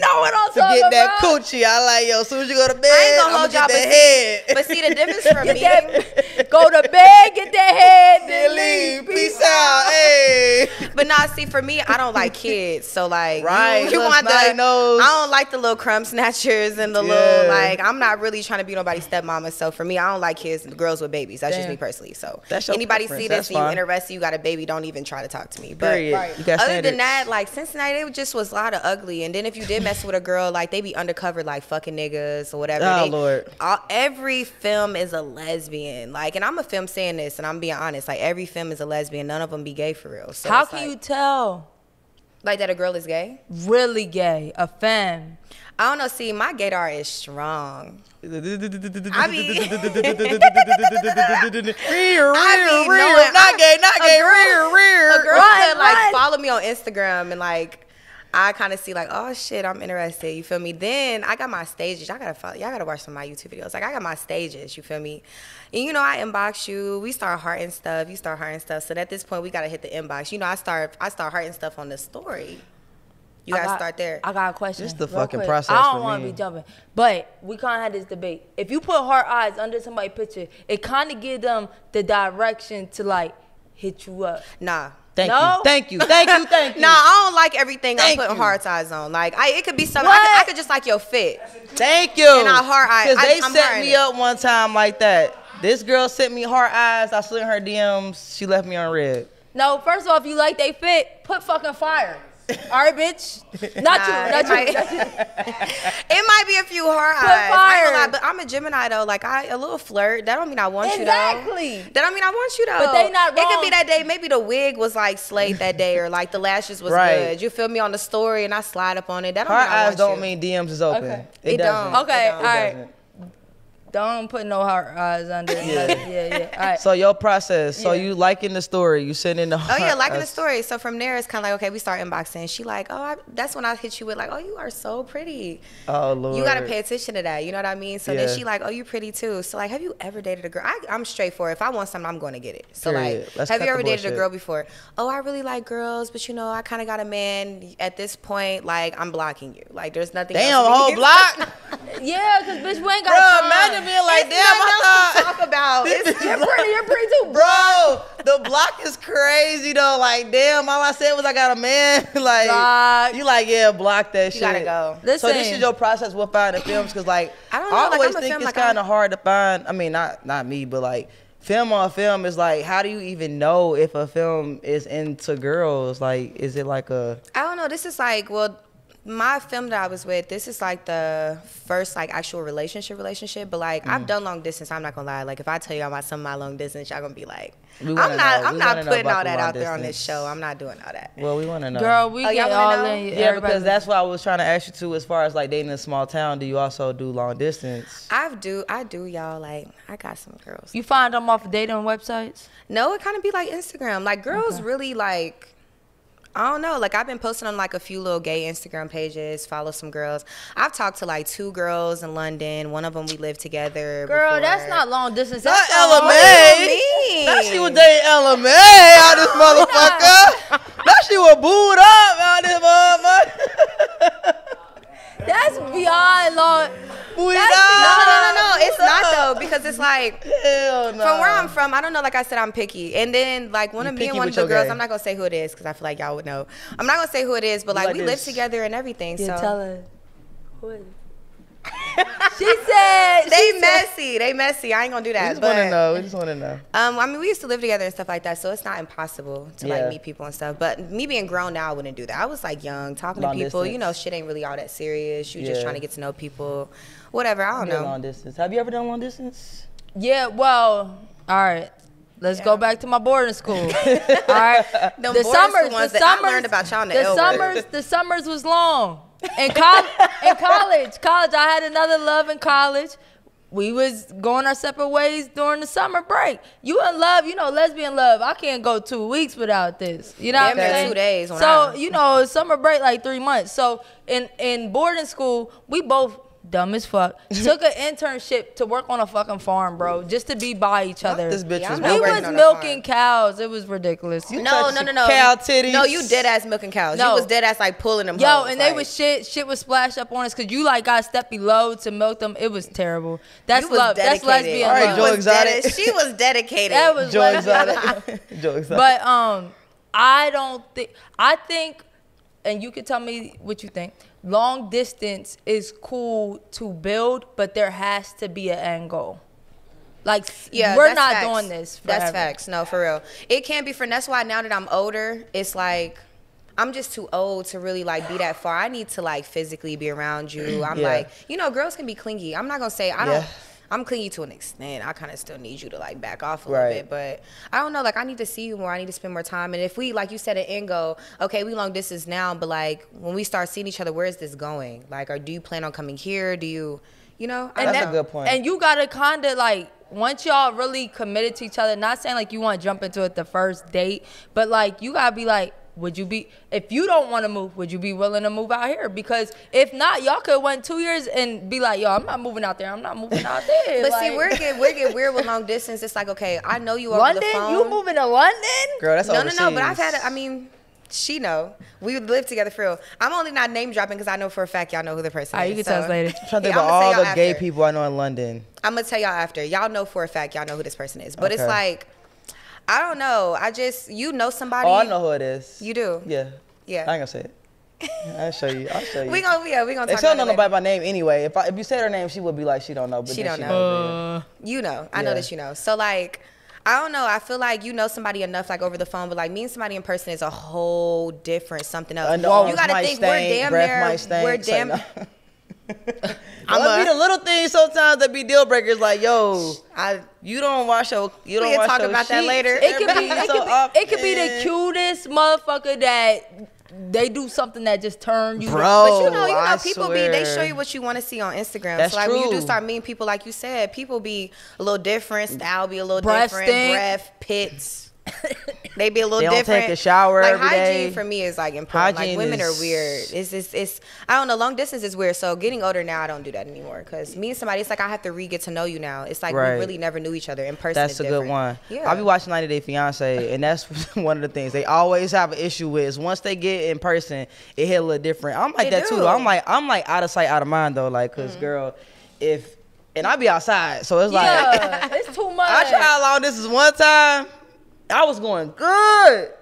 know what I'm talking get that about. coochie. I like yo. As soon as you go to bed, I ain't gonna hold get y'all, but that see, head. but see the difference from me. Get Go to bed, get that head, then Then leave. leave. Peace out. Hey. But nah, see, for me, I don't like kids. So like, Right, you, you want the? snotty nose. I don't like the little crumb snatchers and the Yeah. little like. I'm not really trying to be nobody's stepmama. So for me, I don't like kids and girls with babies. That's just me personally. So That's anybody preference. see That's this and you fine. interested, you got a baby, don't even try to talk to me. But Right. Other standards. than that, like Cincinnati, it just was a lot of ugly. And then if you did mess with a girl, like they be undercover, like fucking niggas or whatever. Oh, They- Lord. all, every femme is a lesbian. Like, and I'm a femme saying this, and I'm being honest. Like every femme is a lesbian. None of them be gay for real. So How it's can like, you tell? like that a girl is gay? Really gay, a femme. I don't know. See, my gaydar is strong. I mean- rear, I rear. knowing- Not gay, not a gay. girl- rear, rear. A girl could like follow me on Instagram and like. I kind of see like, oh shit, I'm interested. You feel me? Then I got my stages. Y'all gotta follow. Y'all gotta watch some of my YouTube videos. Like I got my stages. You feel me? And you know, I inbox you. We start hearting stuff. You start hearting stuff. So at this point, we gotta hit the inbox. You know, I start I start hearting stuff on the story. You I gotta got- start there. I got a question. This the real fucking quick. process I don't for wanna me. be jumping, but we kind of had this debate. If you put heart eyes under somebody's picture, it kind of give them the direction to like hit you up. nah. Thank No? you. Thank you. Thank you. Thank you. Nah, I don't like everything Thank I'm putting you. heart eyes on. Like, I, it could be something. I could, I could just like your fit. Thank you. And I heart eye- Because I- they I'm set hearting me it. up one time like that. This girl sent me heart eyes. I slid her DMs. She left me on red. No, first of all, if you like they fit, put fucking fire. All right, bitch. Not you. Nah, Not it you. might- Not you. It might be a few heart Put eyes. I fire. lie, but I'm a Gemini though. Like I a little flirt. That don't mean I want Exactly. you though. Exactly. That don't mean I want you though. But they not wrong. It could be that day. Maybe the wig was like slayed that day, or like the lashes was Right. good. You feel me on the story, and I slide up on it. That don't Heart mean I eyes want don't you. mean DMs is open. Okay. It doesn't. don't. Okay, It all right. Doesn't. Don't put no heart eyes under. it. Yeah, yeah, yeah. All right. So your process. So Yeah. you liking the story. You sending the Oh yeah, liking the story. So from there, it's kind of like okay, we start inboxing. She like, oh, I, that's when I hit you with like, oh, you are so pretty. Oh lord. You gotta pay attention to that. You know what I mean? So Yeah. then she like, oh, you pretty too. So like, have you ever dated a girl? I, I'm straightforward. If I want something, I'm going to get it. So Period. like, Let's have you ever dated a girl before? Oh, I really like girls, but you know, I kind of got a man. At this point, like, I'm blocking you. Like, there's nothing. Damn, else a whole block. yeah, cause bitch, we ain't got Bro, time. imagine like, It's damn, I thought. to talk about. It's You're. You're pretty too, Bro, the block is crazy though. Like, damn, all I said was I got a man. like, Block. you like, yeah, block that You shit. gotta go. So this is your process with finding femmes, cause like, I don't know, like, always I'm think it's like, kind of hard to find. I mean, not not me, but like, femme on femme is like, how do you even know if a femme is into girls? Like, is it like a I don't know. This is like, well, my femme that I was with, this is like the first like actual relationship relationship. But like Mm. I've done long distance. I'm not gonna lie. Like if I tell you about some of my long distance, y'all gonna be like, I'm not. know. I'm We not putting all that long out there on this show. I'm not doing all that. well, we want to know. Girl, we Oh, y'all get wanna all know? in. yeah, everybody- because that's what I was trying to ask you too. As far as like dating in a small town, do you also do long distance? I do. I do, y'all. Like I got some girls. you find them off of dating websites. No, it kind of be like Instagram. Like girls really like. I don't know. Like I've been posting on like a few little gay Instagram pages. Follow some girls. I've talked to like two girls in London. One of them we lived together. Girl, before. that's not long distance. Not That's May. mean? Now she was dating May out this motherfucker. now she was booed up out this motherfucker. That's beyond long. Booed That's. No, no, no, no. It's not though because it's like Hell no. from where I'm from. I don't know. Like I said, I'm picky. And then like one You of me and one of the your girls. gay. I'm not gonna say who it is because I feel like y'all would know. I'm not gonna say who it is, but like, like we live together and everything. Yeah, so tell her. Who is it? she said. they she said- messy. They messy. I ain't gonna do that. We that. just but want to know. We just want to know. Um, I mean, we used to live together and stuff like that, so it's not impossible to Yeah. like meet people and stuff. But me being grown now, I wouldn't do that. I was like young, talking Long to people. You know, shit ain't really all that serious. You just trying to get to know people, whatever. I don't know. long distance. Have you ever done long distance? Yeah, well, all right. Let's go back to my boarding school. all right. Them the boarding summers, school ones the that I summers, learned about y'all in the the summers, the summers was long. In, col- in college, college, I had another love in college. We was going our separate ways during the summer break. You in love, you know, lesbian love. I can't go two weeks without this. You know Yeah, what I'm saying? two days when So I- you know, summer break like three months. So in in boarding school, we both dumb as fuck took an internship to work on a fucking farm, bro, just to be by each other. This bitch Yeah, is I'm we was working on a milking cows. It was ridiculous. You No, no, no, no. Cow titties. No, you dead ass milking cows. No. You was dead ass like pulling them. Yo, hoes, and they like, was shit. Shit was splashed up on us because you like got stepped below to milk them. It was terrible. That's you was love. That's dedicated. lesbian All right, love. Joe was Exotic. She was dedicated. That was Joe lesbian Exotic. Joe Exotic. But um, I don't think. I think, and you can tell me what you think. Long distance is cool to build, but there has to be an end goal. Like, Yeah, we're not facts. doing this. That's facts. No, for real. It can't be for. That's why now that I'm older, it's like I'm just too old to really like be that far. I need to like physically be around you. I'm Yeah. like, you know, girls can be clingy. I'm not gonna say I don't. Yeah. I'm clingy to an extent. I kind of still need you to like back off a Right. little bit, but I don't know. Like I need to see you more. I need to spend more time. And if we, like you said, at end go, okay, we long distance now, but like when we start seeing each other, where is this going? Like, or do you plan on coming here? Do you, you know? And That's that- a good point. And you gotta kind of like once y'all really committed to each other. Not saying like you want to jump into it the first date, but like you gotta be like, would you be if you don't want to move? Would you be willing to move out here? Because if not, y'all could went two years and be like, yo, I'm not moving out there. I'm not moving out there. But see, we're getting we're getting weird with long distance. It's like, okay, I know you over London. the phone. You moving to London? Girl, that's no, no, overseas. no. But I've had. A, I mean, she know. We would live together for real. I'm only not name dropping because I know for a fact y'all know who the person ah, All right, is. you can tell us later. I'm trying to think Yeah, about I'ma all tell the y'all gay after. people I know in London. I'm gonna tell y'all after. Y'all know for a fact y'all know who this person is. But it's like, I don't know. I just you know somebody. Oh, I know who it is. You do. Yeah. Yeah. I ain't gonna say it. I'll show you. I'll show you. We gonna yeah we gonna If talk she don't know nobody later. by name anyway, if I, if you said her name, she would be like she don't know. But She don't she know. knows, You know. I know that you know. So like. I don't know. I feel like you know somebody enough, like over the phone, but like meeting somebody in person is a whole different something else. yeah. Uh, you gotta might think stink, we're damn breath near. might stink, we're say damn. no. I'm Well, it a- be the little things sometimes that be deal breakers. Like, yo, I, you don't wash your, you don't can wash talk your about that sheets later. It could be. It so could be. It could be the cutest motherfucker that they do something that just turn you. Bro. But you know, you know, I people be they show you what you want to see on Instagram. That's so like when you do start meeting people, like you said, people be a little different. Style be a little Breath different. stink. Breath, pits. they be a little They don't different. take a shower Like every hygiene day. for me is like important. Hygiene like women is- are weird. It's, it's it's I don't know. Long distance is weird. So getting older now, I don't do that anymore. Cause me and somebody, it's like I have to re get to know you now. It's like Right. we really never knew each other in person. That's a good one. Yeah. I'll be watching 90 Day Fiance, and that's one of the things they always have an issue with. Is once they get in person, it hit a little different. I'm like It that too. do. Though. I'm like I'm like out of sight, out of mind though. Like, because Mm-hmm. girl, if and I be outside, so it's like it's too much. I tried long distance one time. I was going good.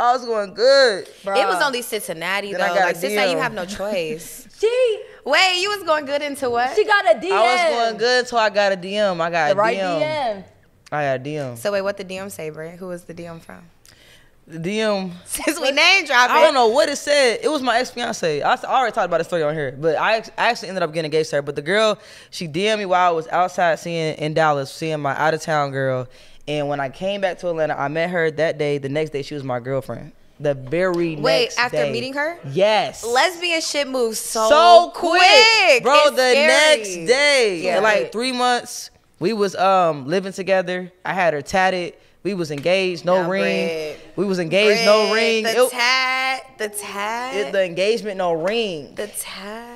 I was going good. It was only Cincinnati Then I though. got a Like Cincinnati, you have no choice. She Wait, you was going good into what? she got a DM. I was going good until I got a DM. I got The a right DM. DM. I got a DM. So wait, what the DM say, Britt? Who was the DM from? The DM. Since we name dropping. I don't know what it said. It was my ex fiance. I already talked about the story on here, but I, I actually ended up getting engaged to her. But the girl, she DM'd me while I was outside seeing in Dallas, seeing my out of town girl. And when I came back to Atlanta, I met her that day. The next day, she was my girlfriend. The very Wait, after day. meeting her? Yes. Lesbian shit moves so, so quick, bro. It's the scary. next day, Yeah. like three months, we was um living together. I had her tatted. We was engaged, no ring. We was engaged, no ring. The It- tat, the tat, it- the engagement, no ring. the tat.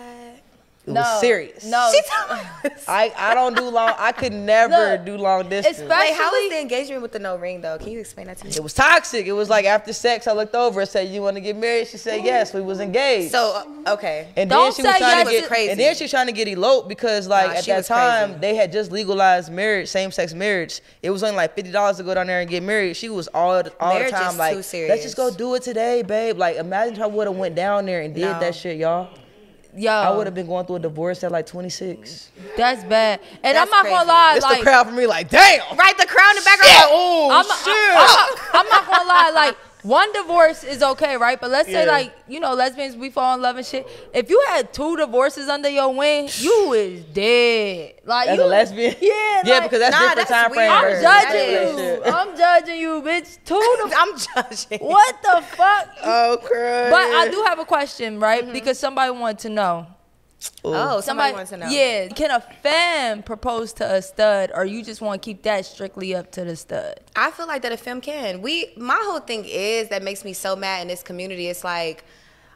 It No, was serious. no. She told us. I, I don't do long. I could never Look, do long distance. especially- Wait, how was the engagement with the no ring though? Can you explain that to me? it was toxic. It was like after sex, I looked over and said, "You want to get married?" She said, "Yes." We was engaged. So uh, okay, and Don't then she was trying yes to to- get Crazy. and then she was trying to get eloped because like Nah, at that time crazy. they had just legalized marriage, same sex marriage. It was only like fifty dollars to go down there and get married. She was all all Marriage the time like, too serious. "Let's just go do it today, babe." Like imagine if I would have went down there and did No. that shit, y'all. Yo, I would have been going through a divorce at like twenty six. That's bad. And That's I'm not crazy. gonna lie, It's like the crowd for me, like, damn. right, the crowd in the background. Yeah, oh I'm, shit. I'm, I'm not gonna lie, like one divorce is okay, right? But let's say Yeah. like you know lesbians we fall in love and shit. If you had two divorces under your wing, you is dead. Like As you a lesbian? yeah, Yeah, like, because that's Nah, different that's time frame. weird. I'm versus judging you. relationship. I'm judging you, bitch. Two divorces. I'm judging. what the fuck? Oh, crap. But I do have a question, right? Mm-hmm. Because somebody wanted to know. Oh, oh somebody, wants to know. Yeah, can a femme propose to a stud, or you just want to keep that strictly up to the stud? I feel like that a femme can. We my whole thing is that makes me so mad in this community. It's like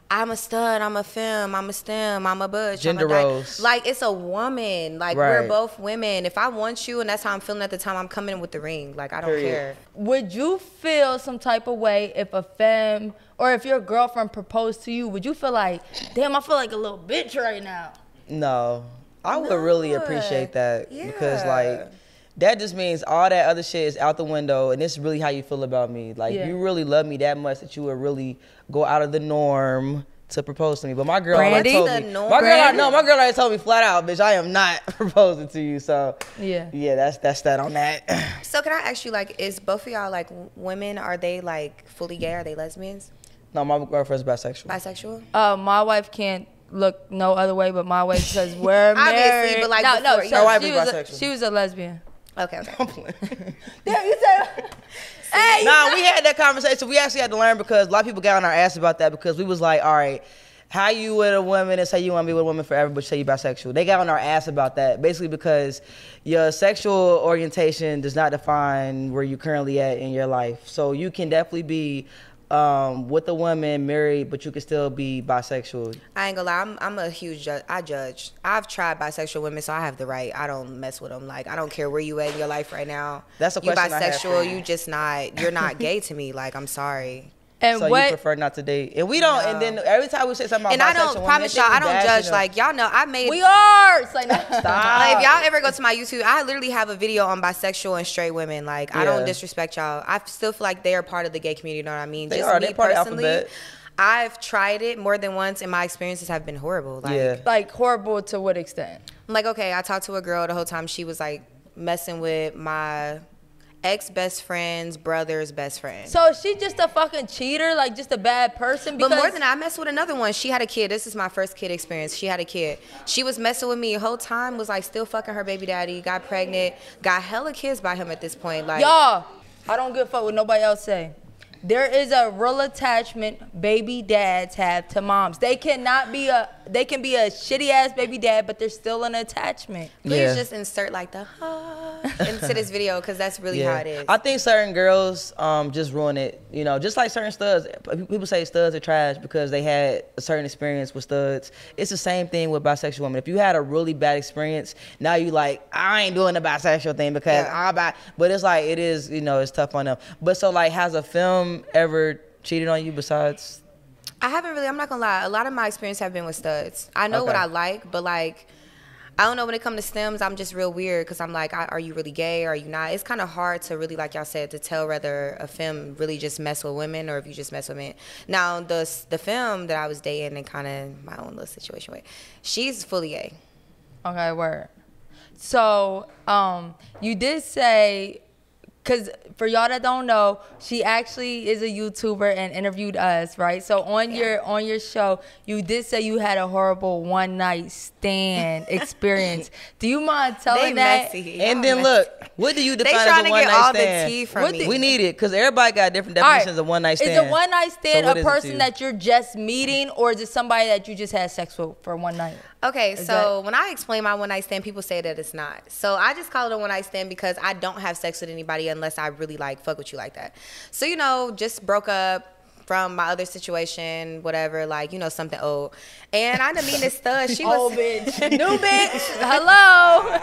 I'm a stud, I'm a femme, I'm a STEM, I'm a butch. I'm a Gender roles. Like it's a woman. Like we're both women. If I want you and that's how I'm feeling at the time, I'm coming in with the ring. Like I don't Period. care. Would you feel some type of way if a femme or if your girlfriend proposed to you? Would you feel like, damn, I feel like a little bitch right now? No, I would really appreciate that because like that just means all that other shit is out the window, and this is really how you feel about me. Like Yeah. you really love me that much that you would really go out of the norm to propose to me. But my girl Brandy? already told me. norm? My girl, I Brandy? know my girl already told me flat out, bitch, I am not proposing to you. So Yeah. yeah, that's that's that on that. So can I ask you, like, is both of y'all like women? Are they like fully gay? Are they lesbians, no, my girlfriend's bisexual. bisexual? Uh, my wife can't look no other way but my way because we're Obviously, married. but, like, no, no, before- so Her wife she is was a, bisexual. she was a lesbian. Okay, okay. Damn, you said. hey, nah, we had that conversation. We actually had to learn because a lot of people got on our ass about that because we was like, all right, how you with a woman and say you want to be with a woman forever, but say you bisexual. They got on our ass about that basically because your sexual orientation does not define where you're currently at in your life. So you can definitely be um, with a woman married, but you can still be bisexual? I ain't gonna lie, I'm, I'm a huge judge. I judge. I've tried bisexual women, so I have the right. I don't mess with them. Like I don't care where you at in your life right now. That's a you question I have for bisexual. you. You just not. You're not gay to me. Like I'm sorry. And so what? you prefer not to date, and we don't. And then every time we say something about And I don't promise y'all. I don't judge. them. Like y'all know, I made. we are. It's like, Stop. Like, if y'all ever go to my YouTube, I literally have a video on bisexual and straight women. Like I don't disrespect y'all. I still feel like they are part of the gay community. You know what I mean? They Just are. me They're part of personally, Alphabet. I've tried it more than once, and my experiences have been horrible. Like, Yeah. like horrible to what extent? I'm like, okay, I talked to a girl the whole time. She was like messing with my ex best friend's brother's best friend. So is she just a fucking cheater, like just a bad person? But more than that, I messed with another one. She had a kid. This is my first kid experience. She had a kid. She was messing with me the whole time. Was like still fucking her baby daddy. Got pregnant. Got hella kids by him at this point. Like y'all, I don't give a fuck what nobody else say. There is a real attachment baby dads have to moms. They cannot be a they can be a shitty ass baby dad, but there's still an attachment. please Yeah. just insert like the ah into this video because that's really how it is. I think certain girls um, just ruin it. You know, just like certain studs. People say studs are trash because they had a certain experience with studs. It's the same thing with bisexual women. If you had a really bad experience, now you like, I ain't doing the bisexual thing because Yeah. I'm bi. But it's like it is. You know, it's tough on them. But so like, has a femme ever cheated on you besides? I haven't really. I'm not gonna lie. A lot of my experience have been with studs. I know what I like, but like, I don't know when it comes to stems. I'm just real weird because I'm like, I, are you really gay? Or are you not? It's kind of hard to really, like y'all said, to tell whether a femme really just mess with women or if you just mess with men. Now the the femme that I was dating and kind of my own little situation with, she's fully gay. Okay, word. So, um, you did say, cause for y'all that don't know, she actually is a YouTuber and interviewed us, right? So on your on your show, you did say you had a horrible one night stand experience. Do you mind telling They that? messy. And then look, what do you They define trying as a one get night all the stand? tea from What me. We need it because everybody got different All right. definitions of one night stand. Is a one night stand So a is it to person you? that you're just meeting, or is it somebody that you just had sex with for one night? Okay, Is so when I explain my one night stand, people say that it's not. So I just call it a one night stand because I don't have sex with anybody unless I really like fuck with you like that. So you know, just broke up from my other situation, whatever, like you know something old. And I done meet this stud. She was Old bitch, new bitch. Hello.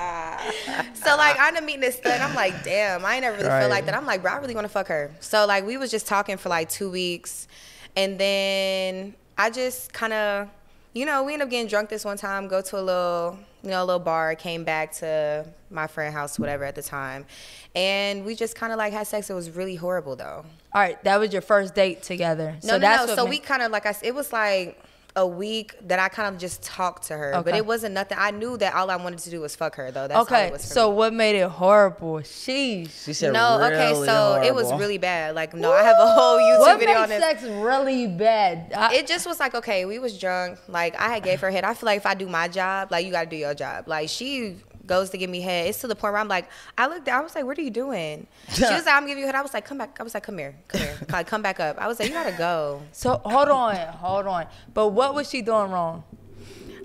so like I meeting this stud. I'm like, damn, I ain't never really Right. feel like that. I'm like, bro, I really want to fuck her. So like we was just talking for like two weeks, and then I just kind of, you know, we ended up getting drunk this one time. Go to a little, you know, a little bar. Came back to my friend house, whatever at the time, and we just kind of like had sex. It was really horrible though. All right, that was your first date together. No, so no, no. So we kind of like I, it was like a week that I kind of just talked to her, but it wasn't nothing. I knew that all I wanted to do was fuck her though. That's all okay. it was for So me. what made it horrible? Sheesh. She said No, okay, really so it was really bad. Like, no, I have a whole YouTube what video makes on this. sex really bad? I- It just was like, okay, we was drunk. Like, I had gave her head. I feel like if I do my job, like, you got to do your job. Like, she goes to give me head. It's to the point where I'm like, I looked I was like, what are you doing? She was like, I'm giving you head. I was like, come back. I was like, come here, come here, like, come back up. I was like, you gotta go. so hold on, hold on. But what was she doing wrong?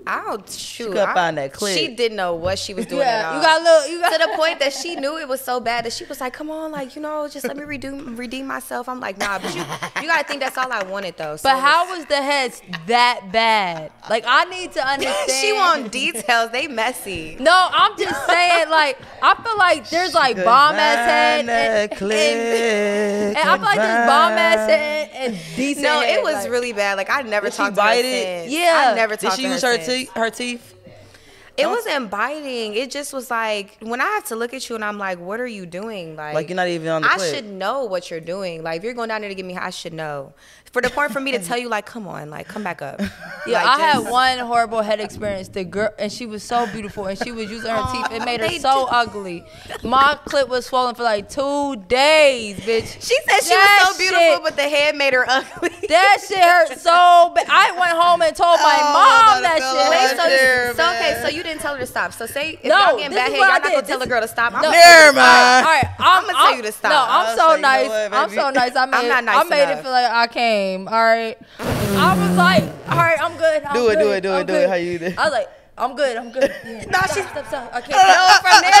I don't shoot. couldn't I- find that clip. She didn't know what she was doing at all. you got look. You got to the point that she knew it was so bad that she was like, "Come on, like you know, just let me redeem redeem myself." I'm like, "Nah, but you you gotta think that's all I wanted though." So But was- how was the heads that bad? Like I need to understand. she want details. They messy. No, I'm just saying. Like I feel like there's like bomb ass head, and, and, and I feel like there's bomb ass head and decent. No, head, it was like- really bad. Like I never talked to her it? since. Yeah. I never Did talked she to use her her teeth? Her teeth? It wasn't biting. It just was like when I have to look at you and I'm like, "What are you doing?" Like, Like you're not even on the I clip. should know what you're doing. Like if you're going down there to get me, I should know. For the point for me to tell you, like, come on, like, come back up. Yeah, Like, I had one horrible head experience. The girl, and she was so beautiful, and she was using her teeth. It made her so do. ugly. My clip was swollen for like two days, bitch. She said she That was so beautiful, shit- but the head made her ugly. That shit hurt so bad. I went home and told my Oh, mom that about to shit. Wait, so, there, so okay, so you didn't tell her to stop. So say if No, y'all getting bad is head, y'all not gonna did. tell a girl to stop. I'm No. gonna Never mind. All right, I'm, I'ma tell you to stop. No, I'm I'll so say, nice. what, I'm so nice. I made, not nice I made it feel like I came. All right, I was like, all right, I'm good. I'm Do it, do it, do I'm it, do it. How you do? I was like, I'm good. I'm good. Yeah. No, stop, she's- stop, stop. I can't. No, from there.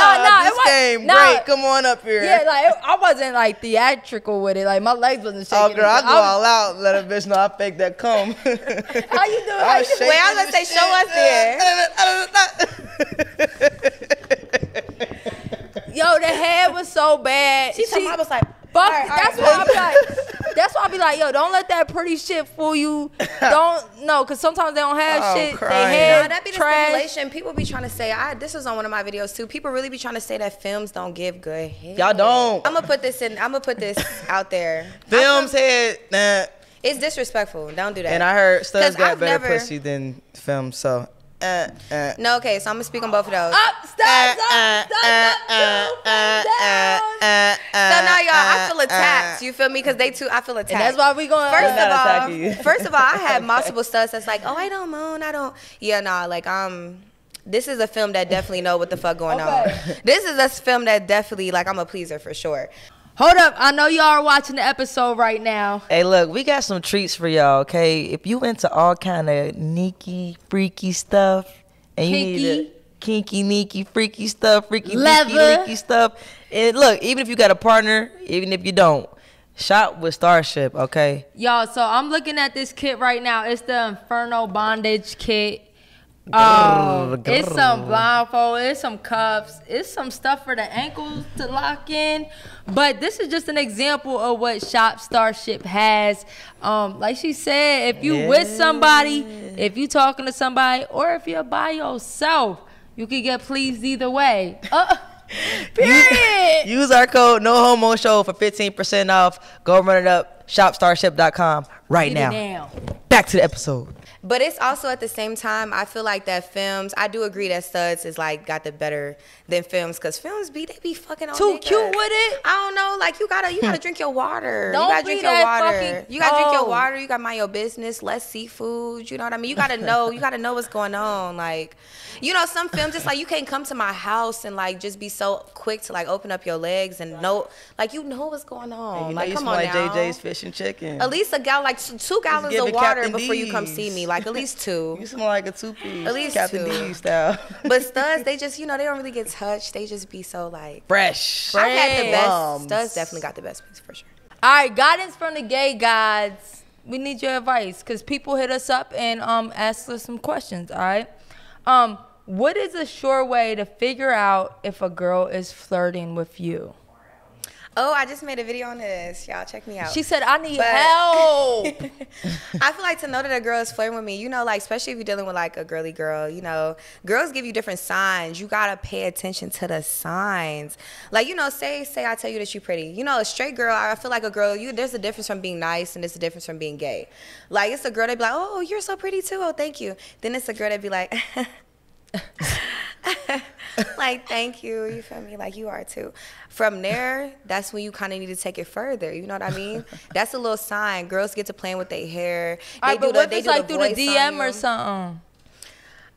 No, no, this it wa- game no. great. Come on up here. Yeah, like I wasn't like theatrical with it. Like my legs wasn't shaking. Oh, girl, I go shit. was- all out. Let a bitch know I fake that cum. How you doing? How you doing? Wait, I was gonna say, show us there. Yo, the head was so bad. She told me, I was like, Fuck, all right, all that's right. why I be like, that's why I be like, yo, don't let that pretty shit fool you. Don't no, cause sometimes they don't have Oh, shit. They crying. head No, that be the trash. speculation. People be trying to say. I this was on one of my videos too. People really be trying to say that femmes don't give good head. Y'all don't. I'm gonna put this in. I'm gonna put this out there. Femmes head, nah. It's disrespectful. Don't do that. And I heard Studs 'Cause got I've better never- pussy than femme, so. Uh, uh. No, okay. So I'm gonna speak on both of those. Up, stop, Uh, stop, uh, stop, uh, uh, uh, down. uh, uh, so now, y'all, I uh, feel attacked. uh. You feel me? Because they too, I feel attacked. And that's why we going. First of all, first of all, I had multiple studs that's like, oh, I don't moan, I don't. Yeah, nah, like um, this is a femme that definitely know what the fuck going Okay. on. This is a femme that definitely like I'm a pleaser for sure. Hold up, I know y'all are watching the episode right now. Hey, look, we got some treats for y'all. Okay, if you into all kind of neaky, freaky stuff, and you need Kinky. a kinky, neaky, freaky stuff, freaky, Leather. leaky, leaky stuff, and look, even if you got a partner, even if you don't, shop with Starship. Okay, Y'all, so I'm looking at this kit right now. It's the Inferno Bondage Kit. Um, it's some blindfold, it's some cuffs, it's some stuff for the ankles to lock in. But this is just an example of what Shop Starship has. Um, like she said, if you with somebody, if you talking to somebody, or if you're by yourself, you can get pleased either way. Uh, period. Use our code No Homo Show for fifteen percent off. Go run it up. ShopStarship.com right it now. Back to the episode. But it's also at the same time, I feel like that femmes. I do agree that studs is like got the better than femmes because femmes be they be fucking on Too cute with it? I don't know. Like you gotta you gotta hmm. drink your water. Don't you gotta drink your that water. fucking- You gotta drink Oh. your water. You gotta mind your business. Less seafood. You know what I mean? You gotta know. You gotta know what's going on. Like, you know, some femmes just like you can't come to my house and like just be so quick to like open up your legs and know like you know what's going on. you know like you come smell on like now. JJ's fish and chicken. At least a gal like two, gallons of water Captain before you come see me. Like at least two. You smell like a two piece. At least Captain two. D style. But studs, they just, you know, they don't really get touched. They just be so like. fresh. I've had the best. Plums. Studs definitely got the best piece for sure. All right, guidance from the gay gods. We need your advice because people hit us up and um ask us some questions. All right, um, what is a sure way to figure out if a girl is flirting with you? Oh, I just made a video on this. Y'all check me out. She said, "I need But- help." I feel like to know that a girl is flirting with me, you know, like especially if you're dealing with like a girly girl, you know, girls give you different signs. You gotta pay attention to the signs. Like you know, say say I tell you that you're pretty. You know, a straight girl, I feel like a girl. You there's a difference from being nice and there's a difference from being gay. Like it's a girl that'd be like, oh, you're so pretty too. Oh, thank you. Then it's a girl that'd be like. like thank you. You feel me? Like you are too. From there that's when you kind of need to take it further. You know what i mean? That's a little sign. Girls get to playing with their hair. All right, but the- what if it's like through the DM or something?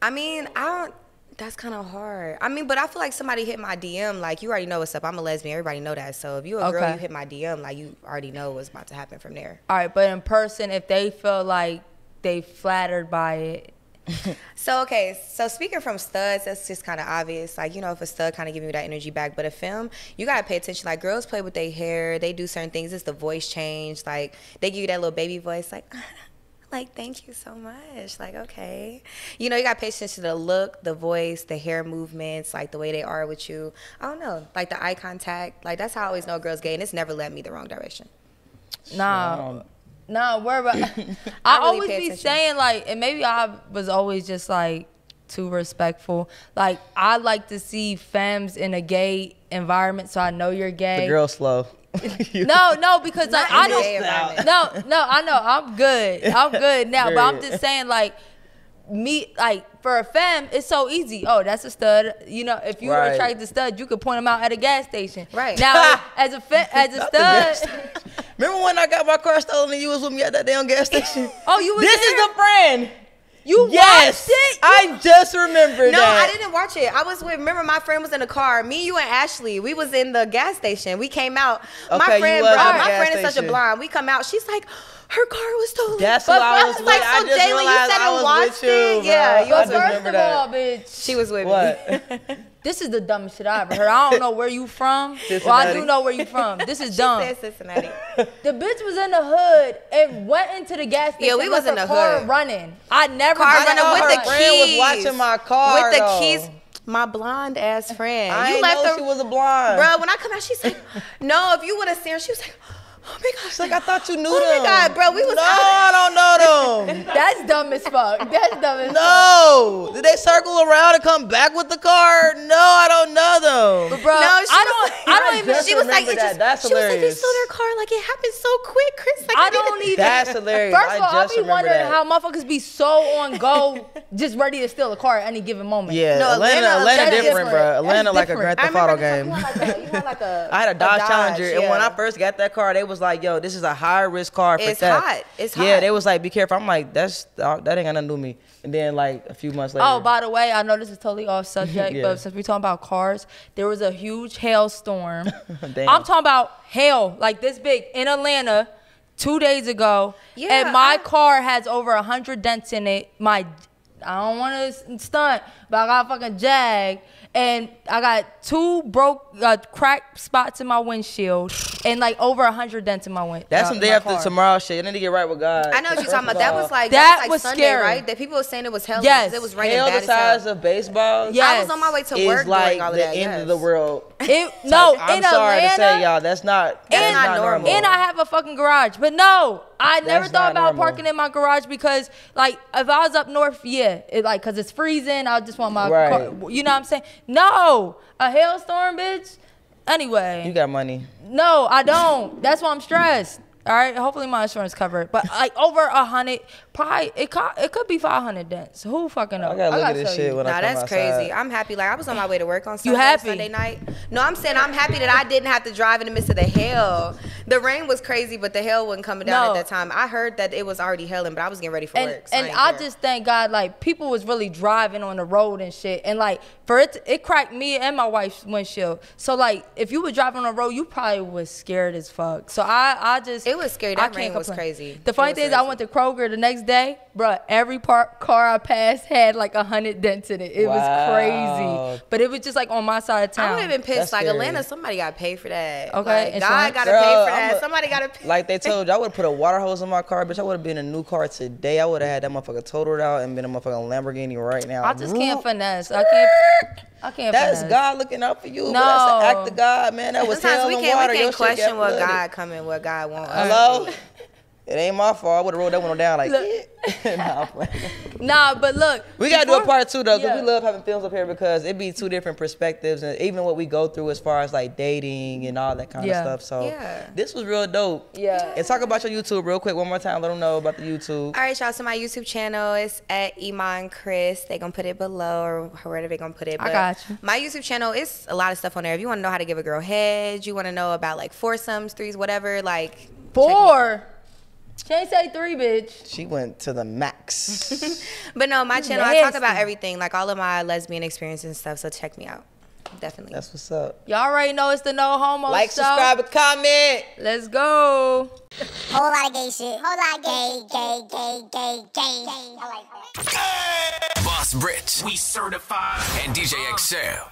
i mean i don't that's kind of hard. I mean but i feel like somebody hit my dm like you already know what's up. I'm a lesbian. Everybody know that. So if you a girl you hit my dm like you already know what's about to happen from there. All right, but in person, if they feel like they flattered by it, So okay, so speaking from studs, that's just kind of obvious. Like you know, if a stud kind of give you that energy back, but a femme, you gotta pay attention. Like girls play with their hair, they do certain things. It's the voice change. Like they give you that little baby voice, like. Like, thank you so much. Like, okay. You know, you got to pay attention to the look, the voice, the hair movements, like the way they are with you. I don't know. Like the eye contact. Like, that's how I always know a girl's gay, and it's never led me the wrong direction. Nah, nah, worry about. I, I really always be attention. saying like, and maybe I was always just like too respectful. Like I like to see femmes in a gay environment, so I know you're gay. The girl slow. No, no, because like I in the gay environment. don't. No, no, I know I'm good. I'm good now, but I'm just saying like. Me like for a femme, it's so easy. Oh, that's a stud. You know, if you Right. attract to stud, you could point them out at a gas station. Right. now, as a fe- as a Not the gas stud, Remember when I got my car stolen and you was with me at that damn gas station? oh, you was this there? is the friend. You Yes, watched it? I just remembered No, that. I didn't watch it. I was with. Remember, my friend was in the car. Me, you, and Ashley. We was in the gas station. We came out. Okay, my you friend, was bro, in my gas friend is such a blonde. We come out. She's like, her car was stolen. That's But who I was with. like, I so just Jalen, you realized said I was watched with you. bro. Yeah, you I was first of all, bitch, she was with me. What? this is the dumbest shit I ever heard. I don't know where you from. Well, I do know where you from. This is dumb. She dumb. said Cincinnati. The bitch was in the hood and went into the gas station. Yeah, we was in the car hood. running. I never. Car I running know with her the friend was keys. watching my car, With the though. keys. My blonde ass friend. I you didn't left know her. she was a blonde. Bro, when I come out, she's like, no, if you would have seen her, she was like, oh my God. She's like, I thought you knew Oh my. God, bro, we was No, out- I don't know them. That's dumb as fuck. That's dumb as fuck. No. Did they circle around and come back with the car? No, I don't know them. Bro, No, she I was don't. like- I don't even. she was like, remember it that. just, That's she was like, they stole their car. Like, it happened so quick, Kris. Like, I didn't- don't even. That's hilarious. First of all, I just be wondering that. how motherfuckers be so on go, just ready to steal a car at any given moment. Yeah, No, Atlanta, Atlanta- Atlanta, that's different, bro. Atlanta That's like a. Grand Theft Auto game. you had like a, you had like a. I had a Dodge, Challenger, and when I first got that car, they was like, "Yo, this is a high risk car for It's theft." hot. It's hot. Yeah, they was like, "Be careful." I'm like, "That's uh, that ain't got nothing to do me." And then like a few months oh, later, Oh, by the way, I know this is totally off subject, Yeah. but since we're talking about cars, there was a huge hailstorm. I'm talking about hail, like this big in Atlanta two days ago. Yeah, and my I- car has over a hundred dents in it. My I don't want to stunt, but I got a fucking Jag. And I got two broke, uh, cracked spots in my windshield, and like over a hundred dents in my windshield. that's uh, some day after car. tomorrow shit. I need to get right with God. I know what you're talking about. That was like That that was like was Sunday, scary. right? That people were saying it was hell. Yes. It was raining Hell bad the as hell. size of baseballs. Yeah. I was on my way to work like doing all of the that. end yes. of the world. It, no, I'm in sorry Atlanta, to say, y'all, that's not that's And- not normal. And I have a fucking garage. But no, I never That's thought about normal. parking in my garage because, like, if I was up north, yeah, it, like, cause it's freezing, I just want my Right. car. You know what I'm saying? No, a hailstorm, bitch. Anyway, you got money. no, I don't. That's why I'm stressed. All right, hopefully my insurance covered. But like over a hundred, probably it co- it could be five hundred dents. Who fucking knows? I gotta look at this shit you. when I Nah, come that's outside. crazy. I'm happy. Like I was on my way to work on You Sunday, happy? Sunday night. No, I'm saying I'm happy that I didn't have to drive in the midst of the hail. The rain was crazy, but the hail wasn't coming down No. at that time. I heard that it was already hailing, but I was getting ready for and work. so and ain't I just thank God like people was really driving on the road and shit and like for it to- it cracked me and my wife's windshield so like if you were driving on the road you probably was scared as fuck so I I just It was scary. I That can't rain was complain. crazy. The funny was thing is I went to Kroger the next day bruh every par- car I passed had like a hundred dents in it it Wow. was crazy but it was just like on my side of I town would have been pissed. That's like scary. Atlanta, somebody got to pay for that. Okay, like, insurance? God got to Girl, pay for that. a- somebody got to pay. Like they told you, I would have put a water hose in my car, bitch. I would have been a new car today. I would have had that motherfucker totaled out and been a motherfucking Lamborghini right now. I just can't finesse I can't I can't That's finesse. God looking out for you. No. No. That's the act of God, man. That was Sometimes hell we can't water. we can't shit question what flooded. God coming, what God wants. Hello? It ain't my fault. I would have rolled that window down like, Look. nah, nah but look We gotta do a part two though, because Yeah. we love having femmes up here because it be two different perspectives and even what we go through as far as like dating and all that kind Yeah. of stuff. So Yeah. this was real dope. Yeah. And talk about your YouTube real quick one more time. Let them know about the YouTube. All right, y'all. So my YouTube channel is at Iman Kris. They gonna put it below or wherever they gonna put it. I got you. My YouTube channel is a lot of stuff on there. If you want to know how to give a girl head, you want to know about like foursomes, threes, whatever. Like check. Four. She ain't say three, bitch. She went to the max. But no, my channel I talk about everything, like all of my lesbian experiences and stuff. So check me out. Definitely. That's what's up. Y'all already know it's the No Homo Like, show. subscribe, and comment. Let's go. Whole lot of gay shit. Whole lot of gay, gay, gay, gay, gay. I like that. Boss Britt We certified. and DJ eXeL.